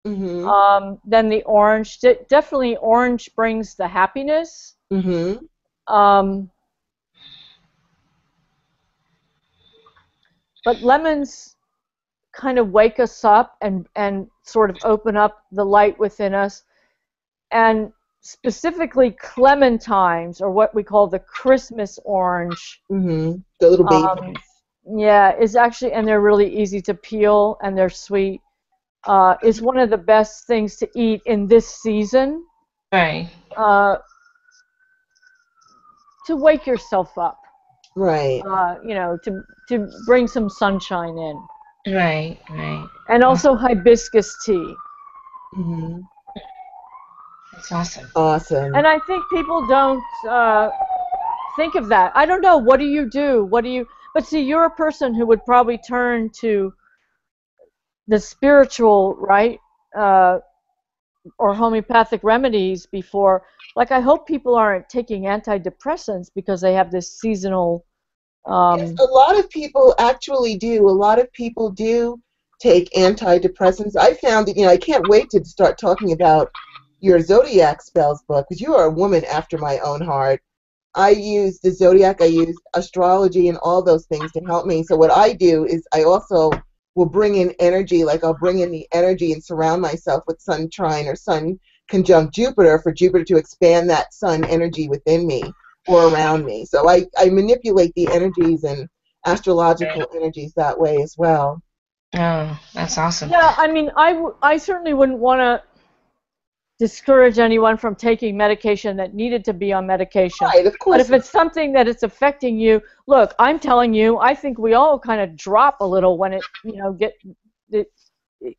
Mhm. um, than the orange. De- definitely, orange brings the happiness. Mhm. Um, but lemons kind of wake us up and, and sort of open up the light within us. And specifically, clementines, or what we call the Christmas orange, Mhm. The little baby. um, yeah, is actually, and they're really easy to peel and they're sweet. Uh, is one of the best things to eat in this season Right. uh, to wake yourself up. right. Uh, you know, to to bring some sunshine in, Right. Right. and also hibiscus tea. Mhm. That's awesome. Awesome. And I think people don't uh, think of that. I don't know. What do you do? What do you? But see, you're a person who would probably turn to the spiritual right uh, or homeopathic remedies before. Like I hope people aren't taking antidepressants because they have this seasonal. Um, Yes, a lot of people actually do. A lot of people do take antidepressants. I found that, you know, I can't wait to start talking about your zodiac spells book because you are a woman after my own heart. I use the zodiac, I use astrology and all those things to help me. So what I do is I also will bring in energy, like I'll bring in the energy and surround myself with sun trine or sun conjunct Jupiter for Jupiter to expand that sun energy within me or around me. So I, I manipulate the energies and astrological energies that way as well. Oh, that's awesome. yeah, I mean, I, w- I certainly wouldn't want to discourage anyone from taking medication that needed to be on medication. Right, of course. But if it's something that it's affecting you, look, I'm telling you, I think we all kind of drop a little when it, you know, get it,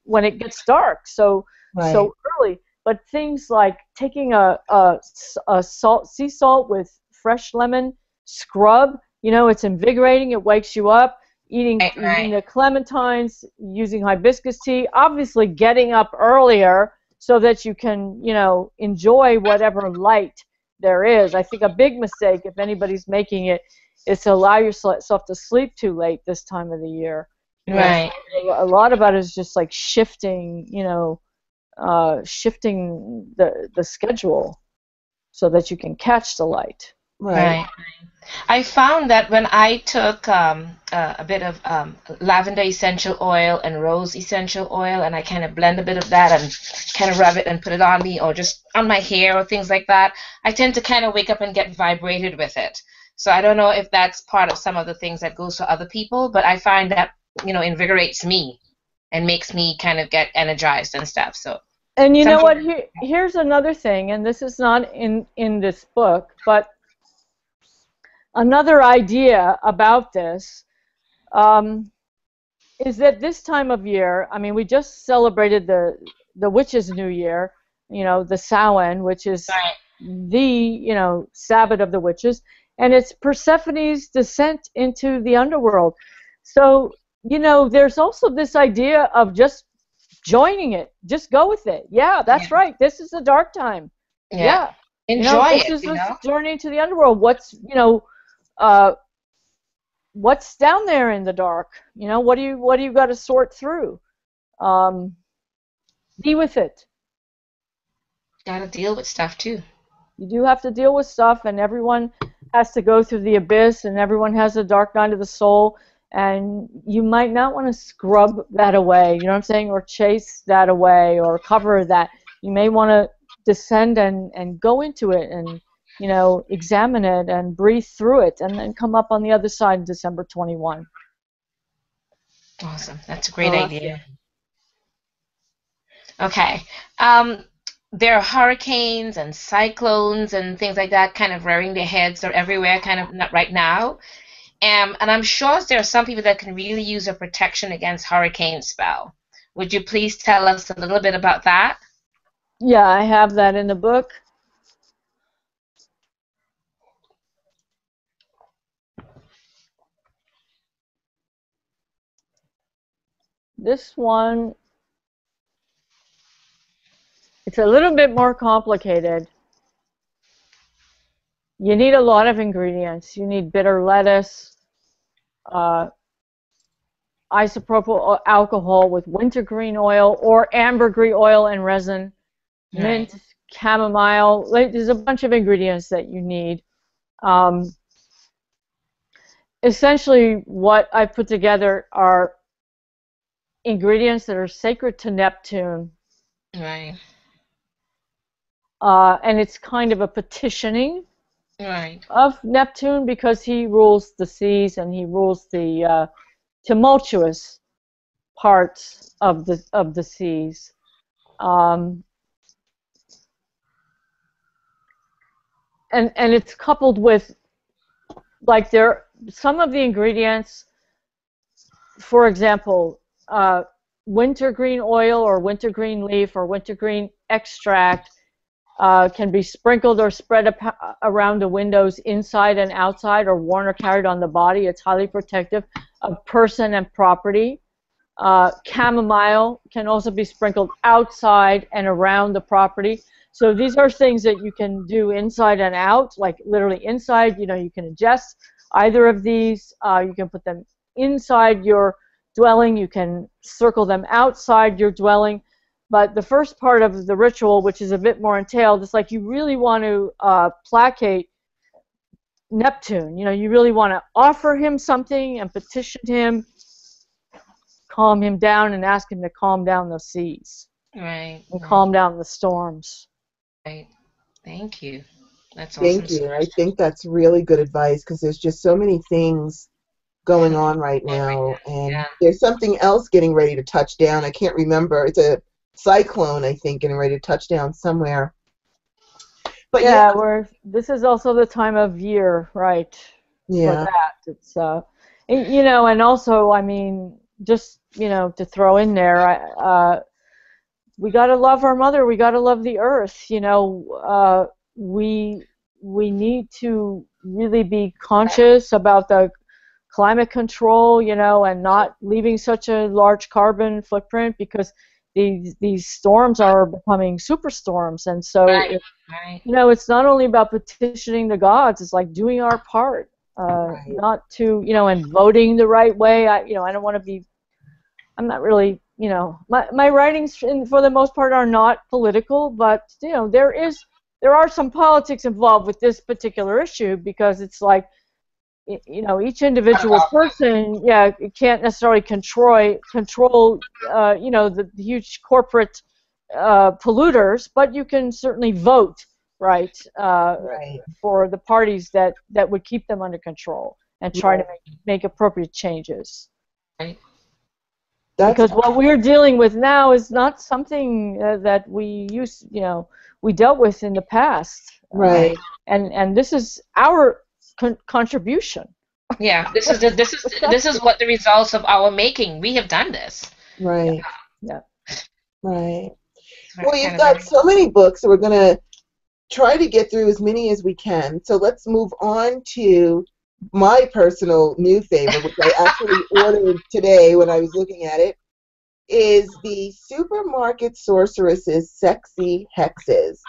when it gets dark. So right. so early. But things like taking a, a, a salt sea salt with fresh lemon scrub, you know, it's invigorating. It wakes you up. Eating, Right, right. eating the clementines, using hibiscus tea, obviously getting up earlier so that you can, you know, enjoy whatever light there is. I think a big mistake, if anybody's making it, is to allow yourself to sleep too late this time of the year. Right. A lot about it is just like shifting, you know, uh, shifting the the schedule so that you can catch the light. Right. Right. I found that when I took um, uh, a bit of um, lavender essential oil and rose essential oil, and I kind of blend a bit of that and kind of rub it and put it on me, or just on my hair or things like that, I tend to kind of wake up and get vibrated with it. So I don't know if that's part of some of the things that goes for other people, but I find that you know invigorates me and makes me kind of get energized and stuff. So And you know what? Here, here's another thing, and this is not in in this book, but another idea about this um, is that this time of year, I mean, we just celebrated the the Witches' New Year, you know, the Samhain, which is the you know Sabbath of the witches, and it's Persephone's descent into the underworld. So you know, there's also this idea of just joining it, just go with it. Yeah, that's Yeah. right. This is a dark time. yeah, Yeah, you know, this is You this know, journey to the underworld. What's you know, uh, what's down there in the dark? You know, what do you what do you got to sort through? Um, be with it. gotta deal with stuff too. You do have to deal with stuff, and everyone has to go through the abyss, and everyone has a dark night of the soul, and you might not want to scrub that away, you know what I'm saying, or chase that away, or cover that. You may want to descend and, and go into it and, you know, examine it and breathe through it, and then come up on the other side in December 21. Awesome. That's a great Awesome. idea. Okay. Um, there are hurricanes and cyclones and things like that kind of rearing their heads are everywhere kind of not right now. Um, and I'm sure there are some people that can really use a protection against hurricane spell. Would you please tell us a little bit about that? Yeah, I have that in the book. This one, it's a little bit more complicated. You need a lot of ingredients. You need bitter lettuce, uh, isopropyl alcohol with wintergreen oil or ambergris oil and resin mint, chamomile. There's a bunch of ingredients that you need. Um, essentially, what I put together are ingredients that are sacred to Neptune, Right. uh, and it's kind of a petitioning Right. of Neptune because he rules the seas and he rules the uh, tumultuous parts of the of the seas. Um, and and it's coupled with like there some of the ingredients. For example, uh, wintergreen oil or wintergreen leaf or wintergreen extract uh, can be sprinkled or spread ap- around the windows inside and outside or worn or carried on the body. It's highly protective of person and property. Uh, chamomile can also be sprinkled outside and around the property. So these are things that you can do inside and out, like literally inside. You know, you can ingest either of these. Uh, you can put them inside your dwelling. You can circle them outside your dwelling. But the first part of the ritual, which is a bit more entailed, is like you really want to uh, placate Neptune. You know, you really want to offer him something and petition him, calm him down, and ask him to calm down the seas Right. and right, calm down the storms. Right. Thank you. That's awesome. Thank you. I think that's really good advice because there's just so many things going on right now, and Yeah. there's something else getting ready to touch down. I can't remember. It's a cyclone, I think, getting ready to touch down somewhere. But yeah, yeah, we're this is also the time of year, right? For yeah, that, it's uh, and, you know, and also, I mean, just you know, to throw in there, I, uh, we gotta love our mother. We gotta love the earth. You know, uh, we we need to really be conscious about the climate control. You know, and not leaving such a large carbon footprint because these these storms are becoming superstorms, and so Right. if Right. you know, it's not only about petitioning the gods; it's like doing our part, uh, Right. not to, you know, and voting the right way. I, you know, I don't want to be. I'm not really, you know, my my writings, in, for the most part, are not political, but you know, there is there are some politics involved with this particular issue because it's like, you know, each individual person, yeah, can't necessarily control control, uh, you know, the, the huge corporate uh, polluters, but you can certainly vote, right, uh, right. for the parties that, that would keep them under control and try to make, make appropriate changes. Right. That's Because what we're dealing with now is not something uh, that we used, you know, we dealt with in the past. Uh, right. and and this is our con- contribution. Yeah. This is the, this is this is what the results of our making. We have done this. Right. Yeah. Right. Well, kind you've got so many books, so we're going to try to get through as many as we can. So let's move on to my personal new favorite, which I actually ordered today when I was looking at it, is the Supermarket Sorceress's Sexy Hexes.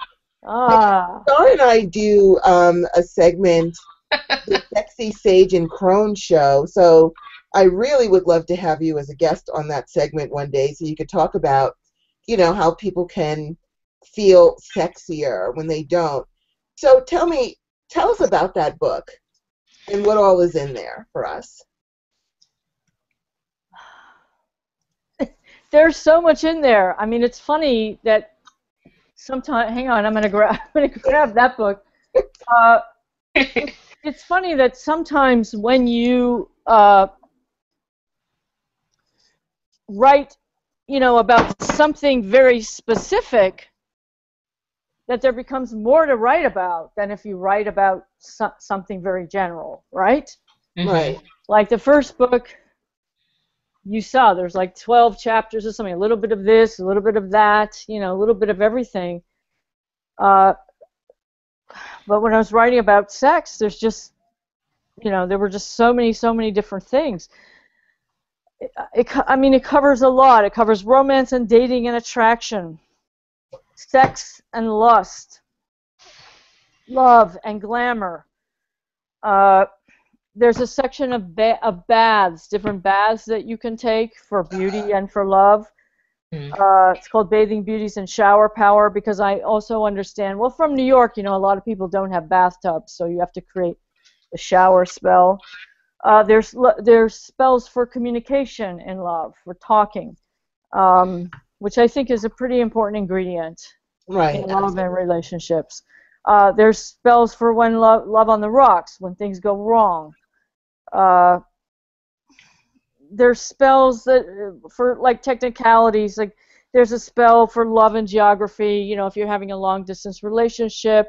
Ah, Starr and I do um, a segment, the Sexy Sage and Crone show. So I really would love to have you as a guest on that segment one day, so you could talk about, you know, how people can feel sexier when they don't. So tell me, tell us about that book and what all is in there for us. there's so much in there. I mean, it's funny that sometimes. Hang on, I'm gonna grab. I'm gonna grab that book. Uh, it's funny that sometimes when you uh, write, you know, about something very specific, that there becomes more to write about than if you write about so- something very general, right? Mhm. Right. like the first book you saw there's like 12 chapters or something a little bit of this a little bit of that you know a little bit of everything uh, but when i was writing about sex there's just you know there were just so many so many different things. It, it, i mean it covers a lot. It covers romance and dating and attraction sex and lust love and glamour. Uh, there's a section of ba- of baths, different baths that you can take for beauty and for love. Mhm. Uh, it's called Bathing Beauties and Shower Power because I also understand. Well, from New York, you know, a lot of people don't have bathtubs, so you have to create a shower spell. Uh, there's there's spells for communication in love, for talking, um, which I think is a pretty important ingredient Right. in love and relationships. Uh, there's spells for when love, love on the rocks, when things go wrong. There's spells that uh, for like technicalities, like there's a spell for love and geography. You know, if you're having a long distance relationship,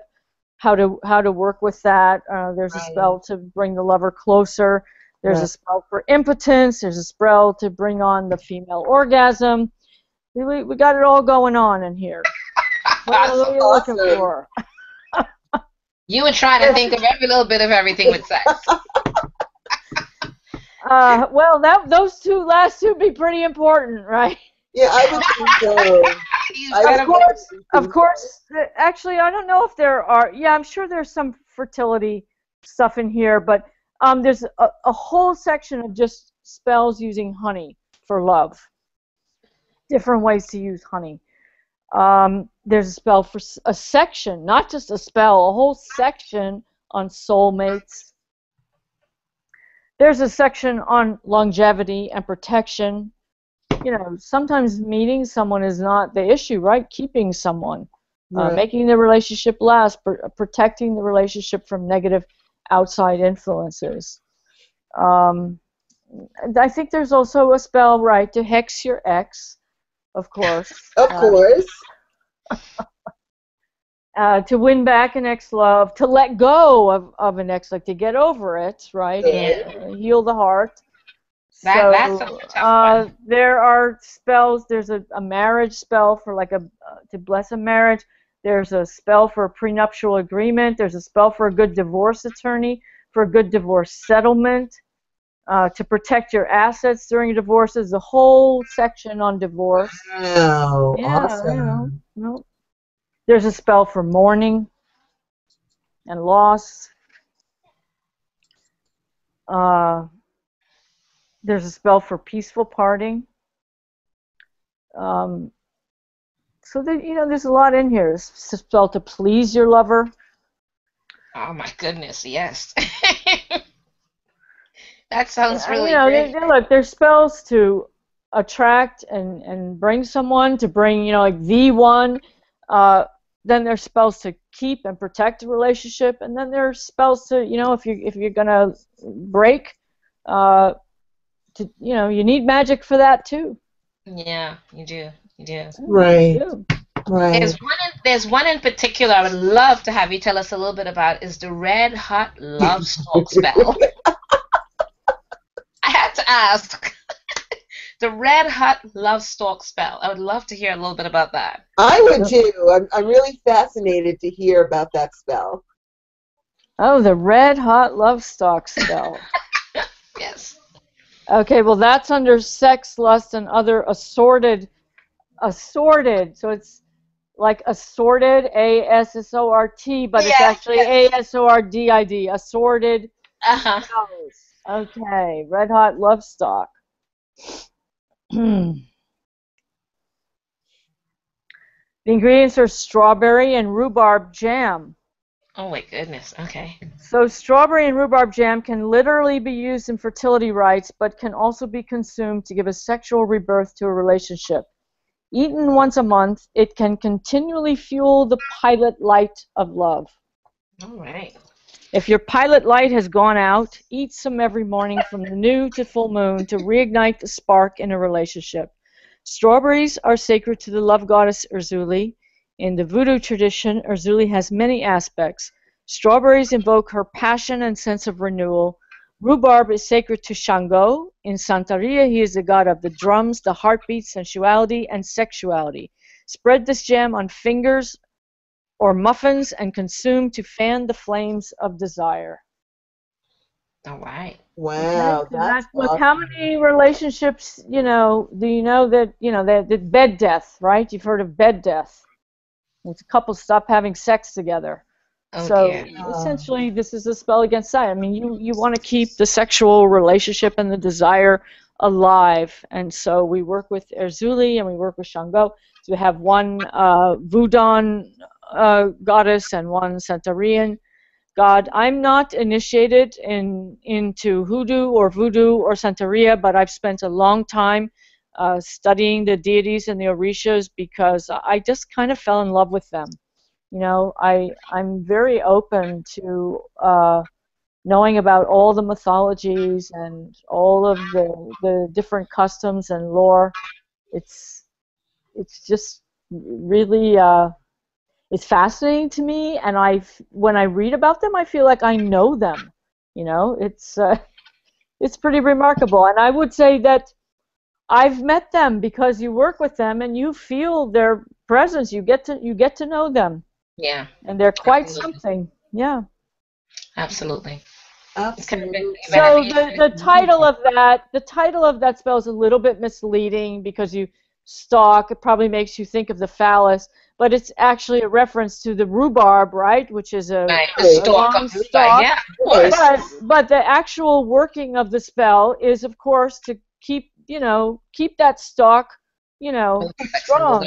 how to how to work with that. Uh, there's a spell to bring the lover closer. There's a spell for impotence. There's a spell to bring on the female orgasm. We, we got it all going on in here. What are you looking for? You were trying to think of every little bit of everything with sex. Uh, well, that those two last two be pretty important, right? Yeah, I would think so. You I better course, Of course, actually, I don't know if there are. Yeah, I'm sure there's some fertility stuff in here, but um, there's a, a whole section of just spells using honey for love. Different ways to use honey. Um, there's a spell for s- a section, not just a spell, a whole section on soulmates. There's a section on longevity and protection. You know, sometimes meeting someone is not the issue, right? Keeping someone, uh, making the relationship last, pr- protecting the relationship from negative outside influences. Um, I think there's also a spell, right, to hex your ex, of course. Of Uh, course. uh, to win back an ex love, to let go of, of an ex, like to get over it, right? Yeah. Uh, heal the heart. That- so, that's a tough uh, one. there are spells. There's a, a marriage spell for like a uh, to bless a marriage. There's a spell for a prenuptial agreement. There's a spell for a good divorce attorney, for a good divorce settlement, uh, to protect your assets during a divorce. There's a whole section on divorce. Wow. Yeah, awesome. you know, no. There's a spell for mourning and loss. Uh, there's a spell for peaceful parting. Um, so that you know, there's a lot in here. There's a spell to please your lover. Oh my goodness, yes. that sounds Uh, really you know, great. there- look, there's spells to attract and and bring someone to bring, you know, like the one. Uh, then there's spells to keep and protect a relationship, and then there's spells to, you know, if you if you're gonna break, uh, to you know, you need magic for that too. Yeah, you do. You do. Right. You do. Right. There's one. In, there's one in particular I would love to have you tell us a little bit about. Is the red hot love stalk spell? I had to ask. The red hot love stalk spell. I would love to hear a little bit about that. I would too. I'm, I'm really fascinated to hear about that spell. Oh, the red hot love stalk spell. Yes. Okay, well that's under sex, lust, and other assorted, assorted. So it's like assorted, A S S O R T, but it's actually yes. A S O R D I D, assorted. Uh huh. spells. Okay, red hot love stock. Hmm. the ingredients are strawberry and rhubarb jam. Oh my goodness. Okay. So strawberry and rhubarb jam can literally be used in fertility rites, but can also be consumed to give a sexual rebirth to a relationship. Eaten once a month, it can continually fuel the pilot light of love. All right. If your pilot light has gone out, eat some every morning from the new to full moon to reignite the spark in a relationship. Strawberries are sacred to the love goddess Erzuli. In the voodoo tradition, Erzuli has many aspects. Strawberries invoke her passion and sense of renewal. Rhubarb is sacred to Shango. In Santeria, he is the god of the drums, the heartbeat, sensuality, and sexuality. Spread this jam on fingers or muffins and consume to fan the flames of desire. All right. Wow, Okay, so that's awesome. how many relationships, you know, do you know that, you know, that, that bed death, right? You've heard of bed death. It's couples stop having sex together. Oh so dear. essentially, this is a spell against that. I mean, you, you want to keep the sexual relationship and the desire alive. And so we work with Erzuli and we work with Shango. So we have one uh, Voodoo uh, goddess and one Santerian god. I'm not initiated in into hoodoo or voodoo or Santeria, but I've spent a long time uh, studying the deities and the orishas because I just kind of fell in love with them. You know, I I'm very open to uh, knowing about all the mythologies and all of the the different customs and lore. It's it's just really uh, it's fascinating to me, and I when I read about them, I feel like I know them. You know, it's uh, it's pretty remarkable, and I would say that I've met them because you work with them and you feel their presence. You get to you get to know them, Yeah. and they're quite Absolutely. something. Yeah. Absolutely. Absolutely. So the, the title of that the title of that spell is a little bit misleading because you stalk it probably makes you think of the phallus, but it's actually a reference to the rhubarb, right? Which is a, Right, a the stalk long of the stalk. yeah. But but the actual working of the spell is of course to keep you know keep that stalk you know strong.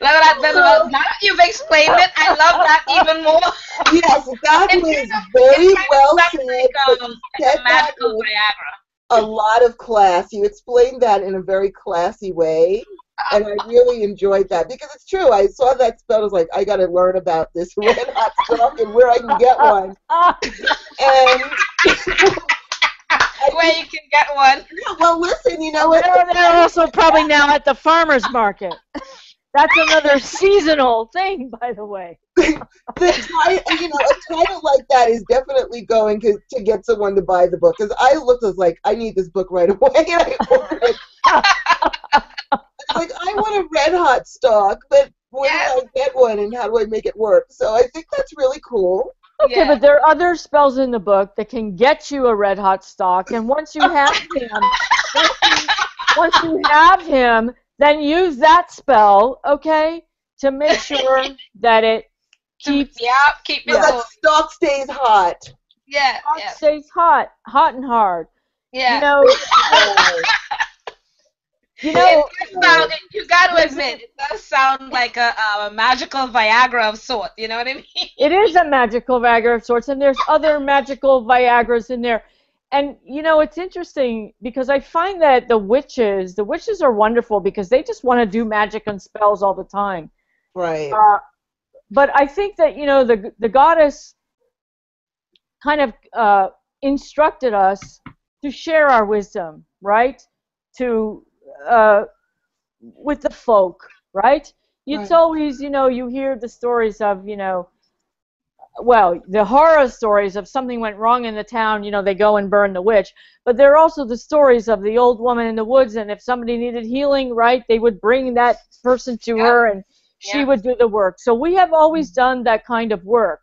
Now that, that, now that you've explained it, I love that even more. Yes, that was very it kind of well said. like, um, you like said a that magical with Viagra. A lot of class. You explained that in a very classy way, and I really enjoyed that because it's true. I saw that spell. I was like, I got to learn about this red hot stuff and where I can get one. And Where you can get one. well, listen, you know what? They're, they're also probably now at the farmers market. That's another seasonal thing, by the way. The title, you know, a title like that is definitely going to, to get someone to buy the book. Because I looked, I was like, I need this book right away. And I ordered it. Like, I want a red hot stock, but where do I get one and how do I make it work? So I think that's really cool. Okay, Yeah. but there are other spells in the book that can get you a red hot stock, and once you have him, once you, once you have him, then use that spell, okay, to make sure that it keeps Yeah, keep it So that stock stays hot. Yeah, hot yeah, stays hot, hot and hard. yeah. You know, you know, it sound, you got to admit, it does sound like a, a magical Viagra of sort. You know what I mean? It is a magical Viagra of sorts, and there's other magical Viagras in there. And you know, it's interesting because I find that the witches, the witches are wonderful because they just want to do magic and spells all the time. Right. Uh, but I think that you know the the goddess kind of uh, instructed us to share our wisdom, right? To uh, with the folk, right? It's Right. always you know you hear the stories of you know well the horror stories of something went wrong in the town you know they go and burn the witch but there are also the stories of the old woman in the woods and if somebody needed healing right they would bring that person to Yeah. her and she Yeah. would do the work so we have always mm-hmm. done that kind of work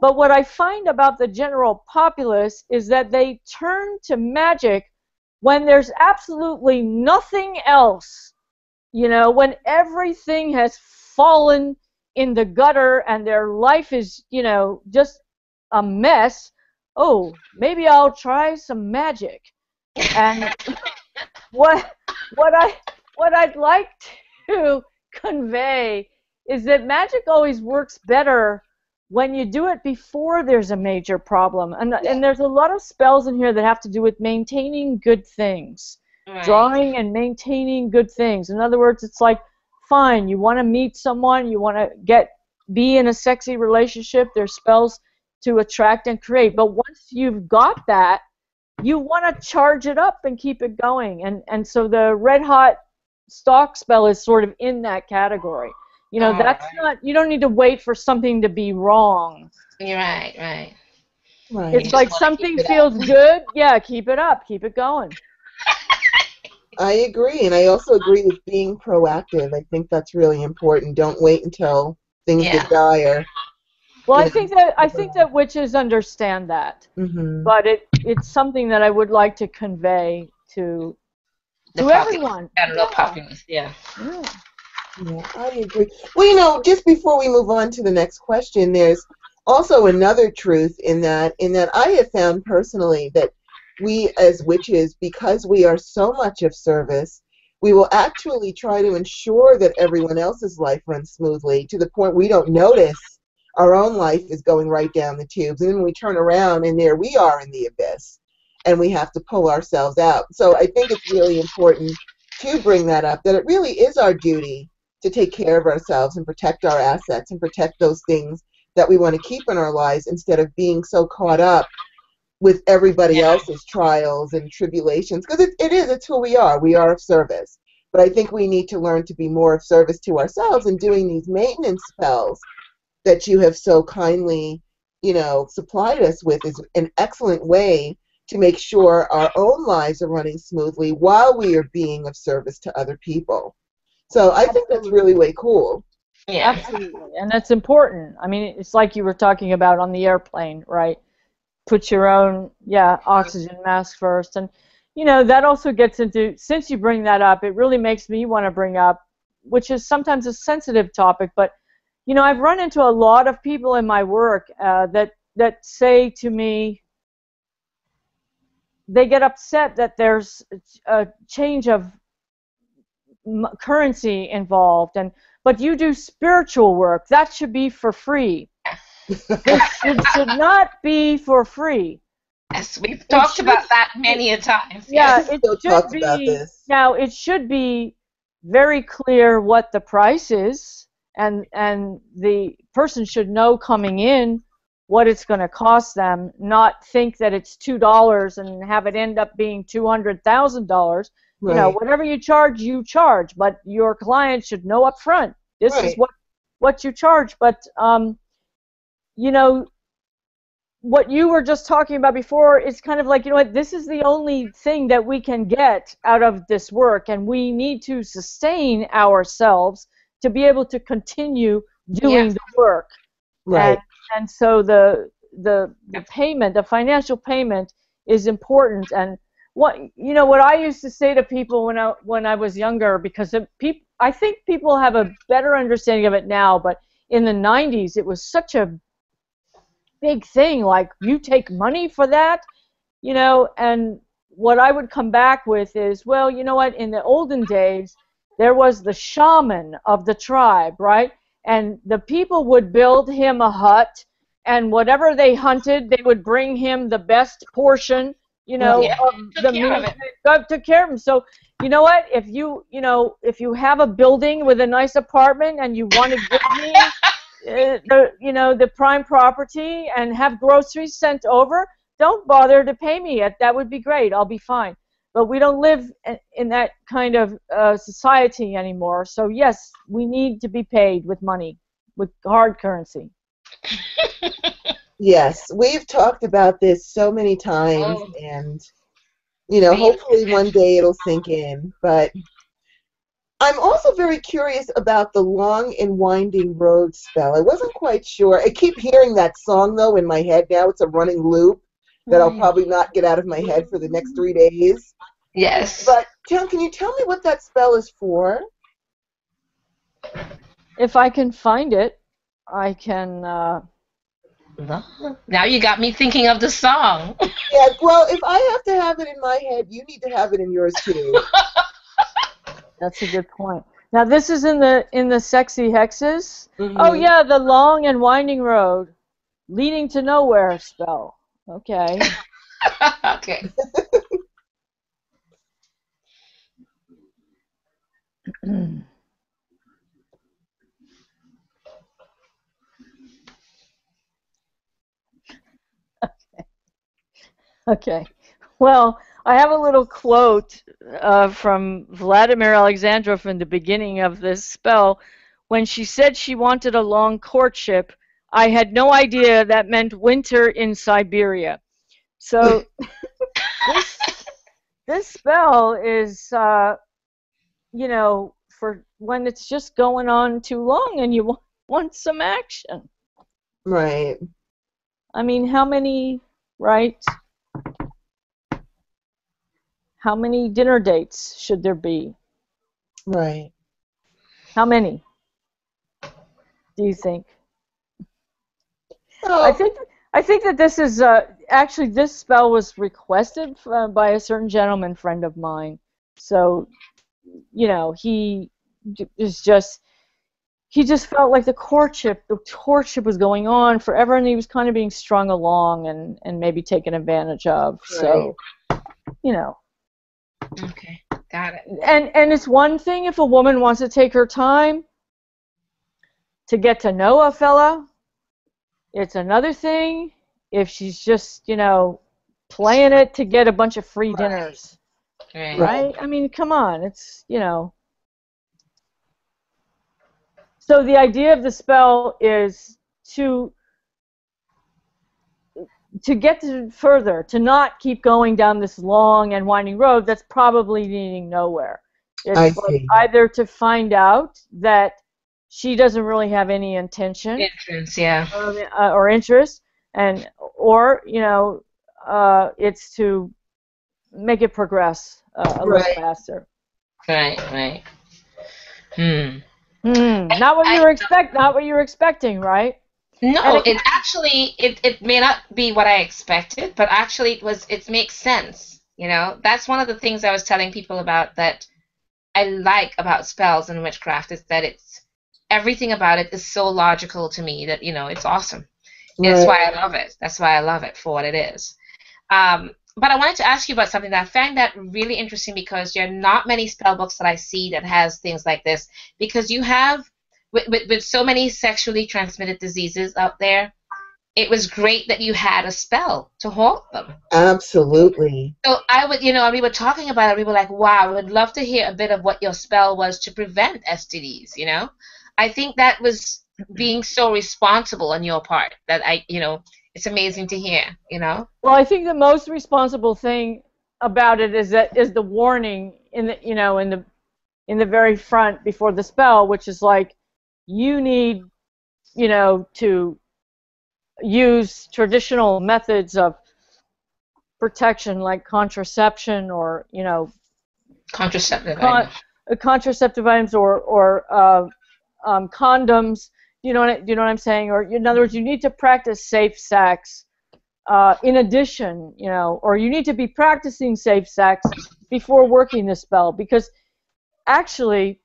but what i find about the general populace is that they turn to magic when there's absolutely nothing else you know when everything has fallen in the gutter and their life is, you know, just a mess, oh, maybe I'll try some magic. And what what I what I'd like to convey is that magic always works better when you do it before there's a major problem. And and there's a lot of spells in here that have to do with maintaining good things Right. drawing and maintaining good things. In other words, it's like, fine, you want to meet someone, you want to get be in a sexy relationship. There's spells to attract and create, but once you've got that, you want to charge it up and keep it going. And and so the red hot stock spell is sort of in that category. You know, All that's right. not. You don't need to wait for something to be wrong. You're right, right. Right. It's like something keep it up. feels good. Yeah, keep it up. Keep it going. I agree, and I also agree with being proactive. I think that's really important. Don't wait until things Yeah. get dire. Well, I think that I think that witches understand that. hmm but it it's something that I would like to convey to The to everyone. General Yeah. populace, yeah. Yeah. Yeah, I agree. Well, you know, just before we move on to the next question, there's also another truth in that in that I have found personally that we as witches, because we are so much of service, we will actually try to ensure that everyone else's life runs smoothly to the point we don't notice our own life is going right down the tubes. And then we turn around and there we are in the abyss and we have to pull ourselves out. So I think it's really important to bring that up that it really is our duty to take care of ourselves and protect our assets and protect those things that we want to keep in our lives instead of being so caught up with everybody else's trials and tribulations because it, it is it's who we are. We are of service. But i think we need to learn to be more of service to ourselves and doing these maintenance spells that you have so kindly you know supplied us with is an excellent way to make sure our own lives are running smoothly while we are being of service to other people so i think that's really way cool Yeah. Absolutely, and that's important. I mean, it's like you were talking about on the airplane, right? Put your own, yeah, oxygen mask first, and you know that also gets into. Since you bring that up, it really makes me want to bring up, which is sometimes a sensitive topic, but you know, I've run into a lot of people in my work uh, that that say to me, they get upset that there's a change of currency involved and but you do spiritual work that should be for free this should, should not be for free Yes, we've talked should- about that many a time. yeah Yes. it should be about this. now it should be very clear what the price is and and the person should know coming in what it's going to cost them not think that it's two dollars and have it end up being two hundred thousand dollars. You know whatever you charge you charge but your client should know up front this is what what you charge. But um you know what you were just talking about before is kind of like you know what this is the only thing that we can get out of this work and we need to sustain ourselves to be able to continue doing Yeah. the work. Right. and, and so the the the payment, the financial payment, is important. And what you know, what I used to say to people when I when I was younger, because it, peop, I think people have a better understanding of it now, but in the '90s, it was such a big thing. Like you take money for that, you know. And what I would come back with is, well, you know what? In the olden days, there was the shaman of the tribe, right? And the people would build him a hut and whatever they hunted they would bring him the best portion you know Yeah, of took the care of meat. God took care of him. So you know what? If you you know if you have a building with a nice apartment and you want to give me uh, the you know the prime property and have groceries sent over don't bother to pay me it that would be great. I'll be fine but we don't live in- that kind of uh, society anymore so yes we need to be paid with money with hard currency Yes, we've talked about this so many times, Oh. and you know, hopefully one day it'll sink in. But I'm also very curious about the long and winding road spell. I wasn't quite sure. I keep hearing that song though in my head now. It's a running loop that I'll probably not get out of my head for the next three days. Yes. But Tim, can you tell me what that spell is for? if i can find it i can uh, now you got me thinking of the song. Yeah, well, if I have to have it in my head, you need to have it in yours too. that's a good point now this is in the in the sexy hexes oh Mhm. yeah the long and winding road leading to nowhere spell okay okay. Okay. Well, I have a little quote uh, from Vladimir Alexandrov in the beginning of this spell. When she said she wanted a long courtship, I had no idea that meant winter in Siberia. So this, this spell is, uh, you know, for when it's just going on too long and you want, want some action. Right. I mean, how many, right? How many dinner dates should there be? Right. How many? Do you think? Oh, I think I think that this is uh, actually this spell was requested uh, by a certain gentleman friend of mine. So, you know, he is just he just felt like the courtship, the courtship was going on forever, and he was kind of being strung along and and maybe taken advantage of. So, you know, Okay. Got it. and and it's one thing if a woman wants to take her time to get to know a fella. It's another thing if she's just you know playing it to get a bunch of free dinners, Right. right? I mean, come on, it's you know. So the idea of the spell is to to get to further, to not keep going down this long and winding road that's probably leading nowhere. It's I like see. either to find out that she doesn't really have any intention Entrance, yeah. um, uh, or interest, and or you know, uh, it's to make it progress uh, a Right. little faster. Right, right. Hmm. Hmm, not what you I- were expect, not what you were expecting, right? No, it- it actually it, it may not be what I expected, but actually it was it makes sense. You know, that's one of the things I was telling people about that I like about spells and witchcraft is that it's everything about it is so logical to me that you know it's awesome. That's why I love it. That's why I love it for what it is. Um, but I wanted to ask you about something that I find that really interesting because there are not many spell books that I see that has things like this. Because you have, with, with, with so many sexually transmitted diseases out there, it was great that you had a spell to halt them. Absolutely. So I would, you know, we were talking about it. We were like, "Wow, I would love to hear a bit of what your spell was to prevent STDs." You know, I think that was being so responsible on your part. That I, you know, it's amazing to hear. You know. Well, I think the most responsible thing about it is that is the warning in the you know in the in the very front before the spell, which is like you need you know to use traditional methods of protection like contraception or you know Contraceptive. Con- items. uh, contraceptive items or or uh, um, condoms. You know what you know what I'm saying? Or in other words, you need to practice safe sex. Uh, in addition, you know, or you need to be practicing safe sex before working the spell because actually,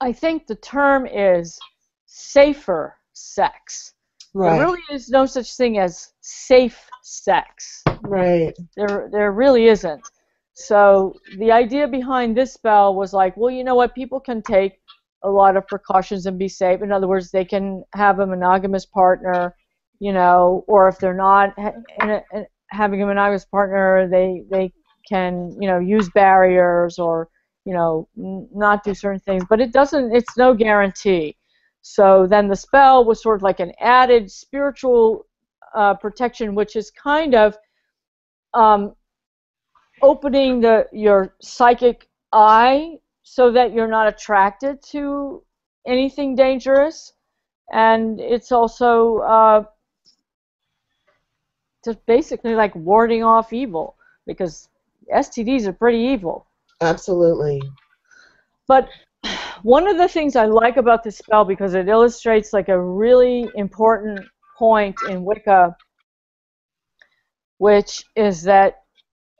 I think the term is safer sex. There really is no such thing as safe sex. Right. There, there really isn't. So the idea behind this spell was like, well, you know what? People can take a lot of precautions and be safe. In other words, they can have a monogamous partner, you know, or if they're not ha- a, in- having a monogamous partner, they they can, you know, use barriers or you know, n- not do certain things. But it doesn't. It's no guarantee. So then the spell was sort of like an added spiritual uh, protection, which is kind of um, opening the your psychic eye so that you're not attracted to anything dangerous, and it's also uh, just basically like warding off evil because STDs are pretty evil. Absolutely. But one of the things I like about this spell because it illustrates like a really important point in Wicca, which is that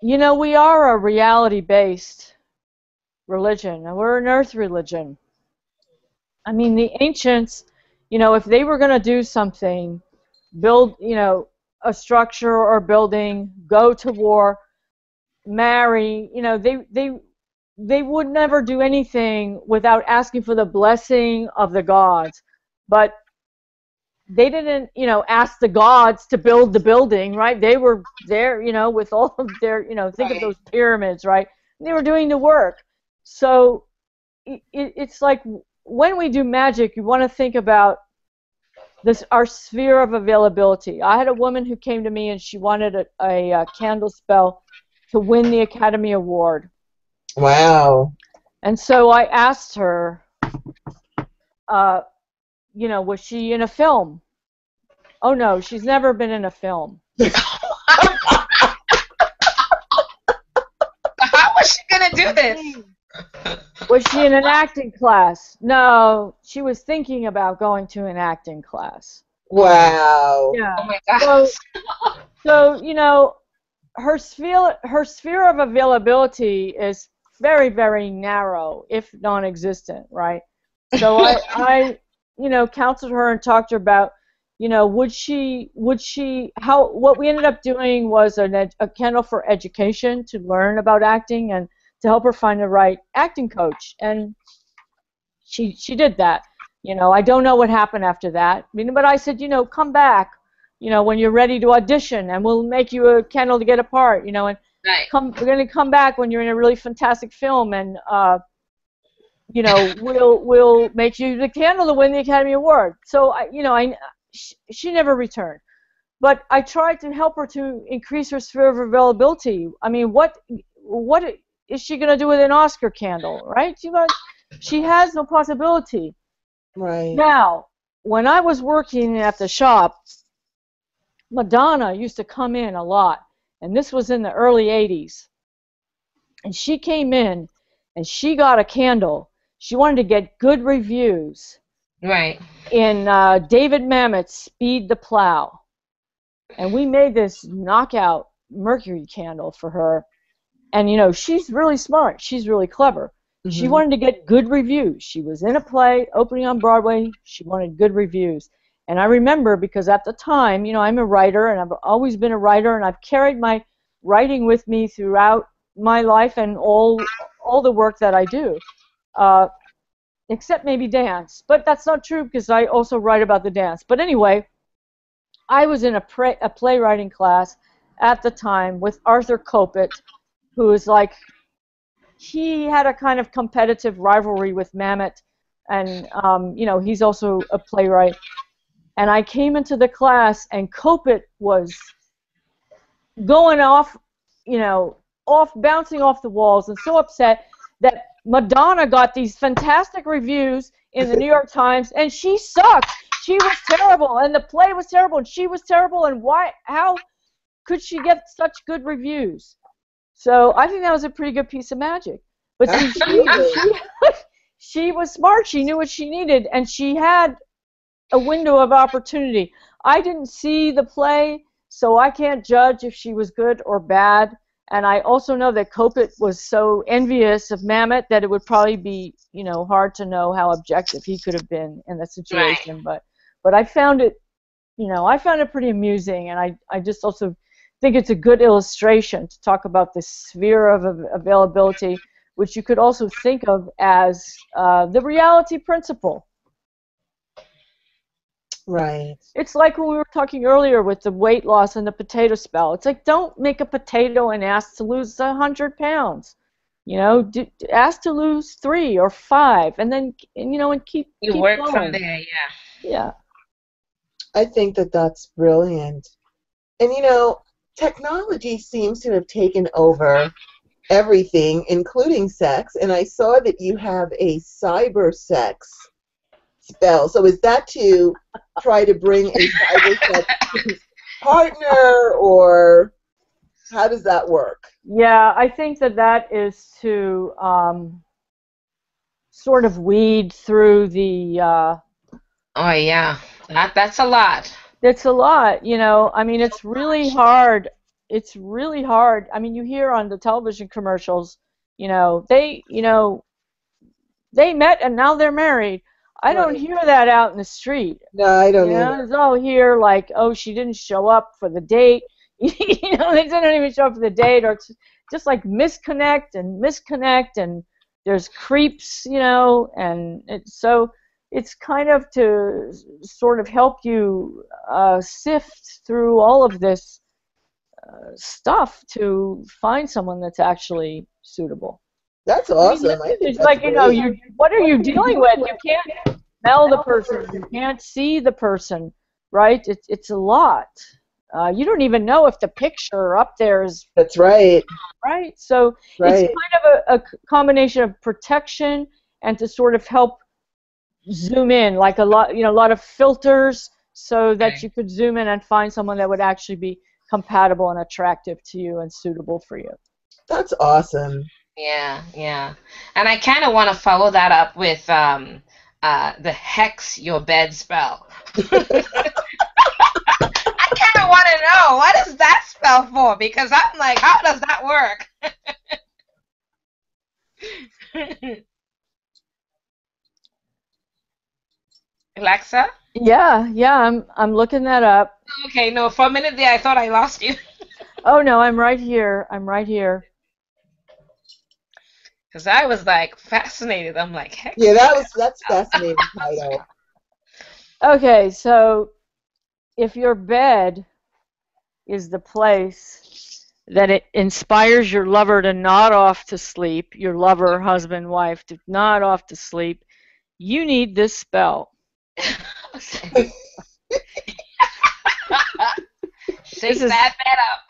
you know we are a reality-based religion and we're an earth religion. I mean the ancients, you know, if they were going to do something, build, you know, a structure or building, go to war, marry, you know, they they they would never do anything without asking for the blessing of the gods. But they didn't, you know, ask the gods to build the building, right? They were there, you know, with all of their, you know, think of those pyramids, right? They were doing the work. So it, it's like when we do magic, you want to think about this our sphere of availability. I had a woman who came to me and she wanted a, a, uh candle spell to win the Academy Award. Wow. And so I asked her, uh, you know, was she in a film? Oh no, she's never been in a film. How was she gonna do this? Was she in an acting class? No, she was thinking about going to an acting class. Wow. Yeah. Oh my gosh. So, so you know, her sphere her sphere of availability is very very narrow, if non-existent, right? So I, I you know counseled her and talked to her about you know would she would she how what we ended up doing was an ed, a candle for education to learn about acting and to help her find the right acting coach. And she she did that. You know i don't know what happened after that. I mean, but i said you know come back you know when you're ready to audition and we'll make you a candle to get a part you know and Right. come we're going to come back when you're in a really fantastic film and uh you know we'll we'll make you the candle to win the academy award. So i you know i she, she never returned. But i tried to help her to increase her sphere of availability. I mean what what is she going to do with an oscar candle right she got, she has no possibility Right. Now, when I was working at the shop, Madonna used to come in a lot, and this was in the early 80s. And she came in and she got a candle. She wanted to get good reviews Right. in uh, David Mamet's Speed the Plow. And we made this knockout mercury candle for her. And, you know, she's really smart. She's really clever. She Mhm. wanted to get good reviews. She was in a play, opening on Broadway. She wanted good reviews. And I remember because at the time, you know, I'm a writer and I've always been a writer and I've carried my writing with me throughout my life and all all the work that I do. Uh, except maybe dance. But that's not true because I also write about the dance. But anyway, I was in a, pra- a playwriting class at the time with Arthur Kopit, who is like, he had a kind of competitive rivalry with Mamet, and um, you know he's also a playwright. And I came into the class, and Kopit was going off, you know, off, bouncing off the walls, and so upset that Madonna got these fantastic reviews in the New York Times, and she sucked. She was terrible, and the play was terrible, and she was terrible, and why? How could she get such good reviews? So I think that was a pretty good piece of magic. But see, she, she, she was smart. She knew what she needed, and she had a window of opportunity. I didn't see the play, so I can't judge if she was good or bad. And I also know that Kopit was so envious of Mamet that it would probably be, you know, hard to know how objective he could have been in that situation. But, but I found it, you know, I found it pretty amusing, and I, I just also think it's a good illustration to talk about the sphere of availability, which you could also think of as uh, the reality principle. Right. It's like when we were talking earlier with the weight loss and the potato spell. It's like don't make a potato and ask to lose a hundred pounds. You know, do, ask to lose three or five, and then and, you know, and keep You keep work going. from there, yeah. Yeah. I think that that's brilliant. And you know, technology seems to have taken over everything, including sex. And I saw that you have a cyber sex spell. So is that to try to bring a cyber sex partner, or how does that work? Yeah, I think that that is to um, sort of weed through the. Uh, Oh yeah. That that's a lot. It's a lot, you know. I mean, it's really hard. It's really hard. I mean, you hear on the television commercials, you know, they, you know, they met and now they're married. I don't hear that out in the street. No, I don't You know, it's all here like, oh, she didn't show up for the date. you know, they didn't even show up for the date, or it's just like misconnect and misconnect, and there's creeps, you know, and it's so it's kind of to sort of help you uh, sift through all of this uh, stuff to find someone that's actually suitable. That's mean, awesome. I think it's like you know, you what are you dealing with? You can't smell the person, you can't see the person, right? It's it's a lot. Uh, you don't even know if the picture up there is That's right. right. So Right. it's kind of a combination of protection and to sort of help zoom in, like a lot, you know, a lot of filters, so that Right. you could zoom in and find someone that would actually be compatible and attractive to you and suitable for you. That's awesome. Yeah, yeah. And I kind of want to follow that up with um, uh, the hex your bed spell. I kind of want to know what is that spell for because I'm like, how does that work? Alexa? Yeah, yeah, I'm I'm looking that up. Okay, no, for a minute there I thought I lost you. Oh no, I'm right here. I'm right here. Because I was like fascinated. I'm like, hex. Yeah, that was that's fascinating title. Okay, so if your bed is the place that it inspires your lover to nod off to sleep, your lover, husband, wife to nod off to sleep, you need this spell. Okay. Shake This is- that bed up.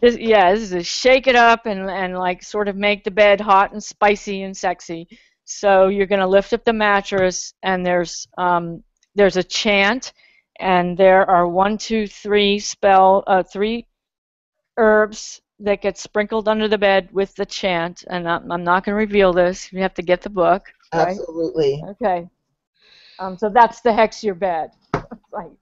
This, yeah, this is to shake it up and and like sort of make the bed hot and spicy and sexy. So you're going to lift up the mattress, and there's um, there's a chant, and there are one, two, three spell, uh, three herbs that get sprinkled under the bed with the chant. And I'm, I'm not going to reveal this. You have to get the book. Right? Absolutely. Okay. Um, so that's the hex your bed. right.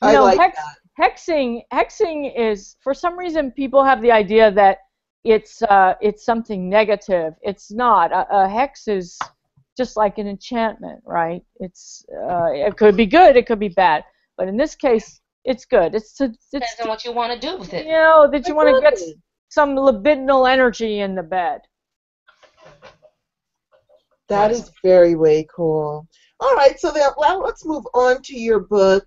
I know, like hex- that. hexing hexing is for some reason people have the idea that it's uh, it's something negative. It's not. A, a hex is just like an enchantment, right? It's uh, it could be good, it could be bad, but in this case, it's good. It's to it's Depends on what you want to do with it. you know that you want to get some libidinal energy in the bed. That is very, way cool. All right, so then, well, let's move on to your book,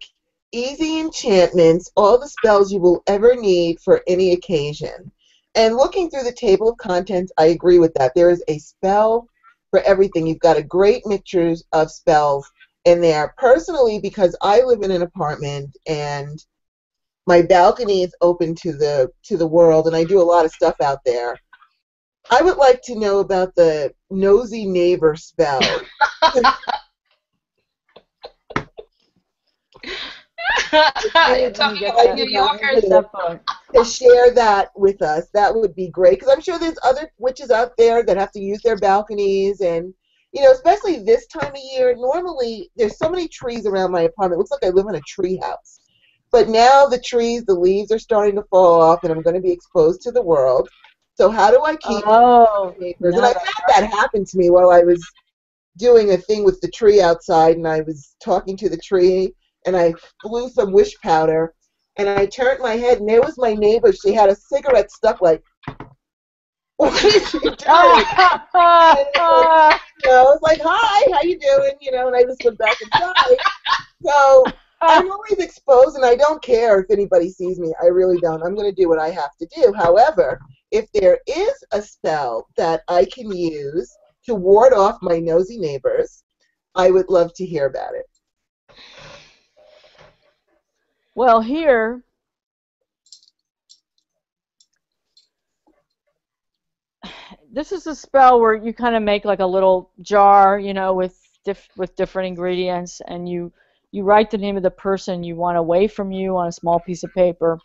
Easy Enchantments, All the Spells You Will Ever Need for Any Occasion. And looking through the table of contents, I agree with that. There is a spell for everything. You've got a great mixture of spells in there. Personally, because I live in an apartment and my balcony is open to the to the world and I do a lot of stuff out there. I would like to know about the nosy neighbor spell. You're talking about New Yorkers. get that book. to share that with us. That would be great because I'm sure there's other witches out there that have to use their balconies and you know, especially this time of year. Normally, there's so many trees around my apartment. It looks like I live in a tree house. But now the trees, the leaves are starting to fall off, and I'm going to be exposed to the world. So how do I keep Oh, no, and I've had that happen to me while I was doing a thing with the tree outside, and I was talking to the tree, and I blew some wish powder, and I turned my head, and there was my neighbor. She had a cigarette stuck like. What is she know, I was like, "Hi, how you doing?" You know, and I just went back inside. So I'm always exposed, and I don't care if anybody sees me. I really don't. I'm going to do what I have to do. However, if there is a spell that I can use to ward off my nosy neighbors, I would love to hear about it. Well, here, this is a spell where you kind of make like a little jar, you know, with diff- with different ingredients, and you you write the name of the person you want away from you on a small piece of paper.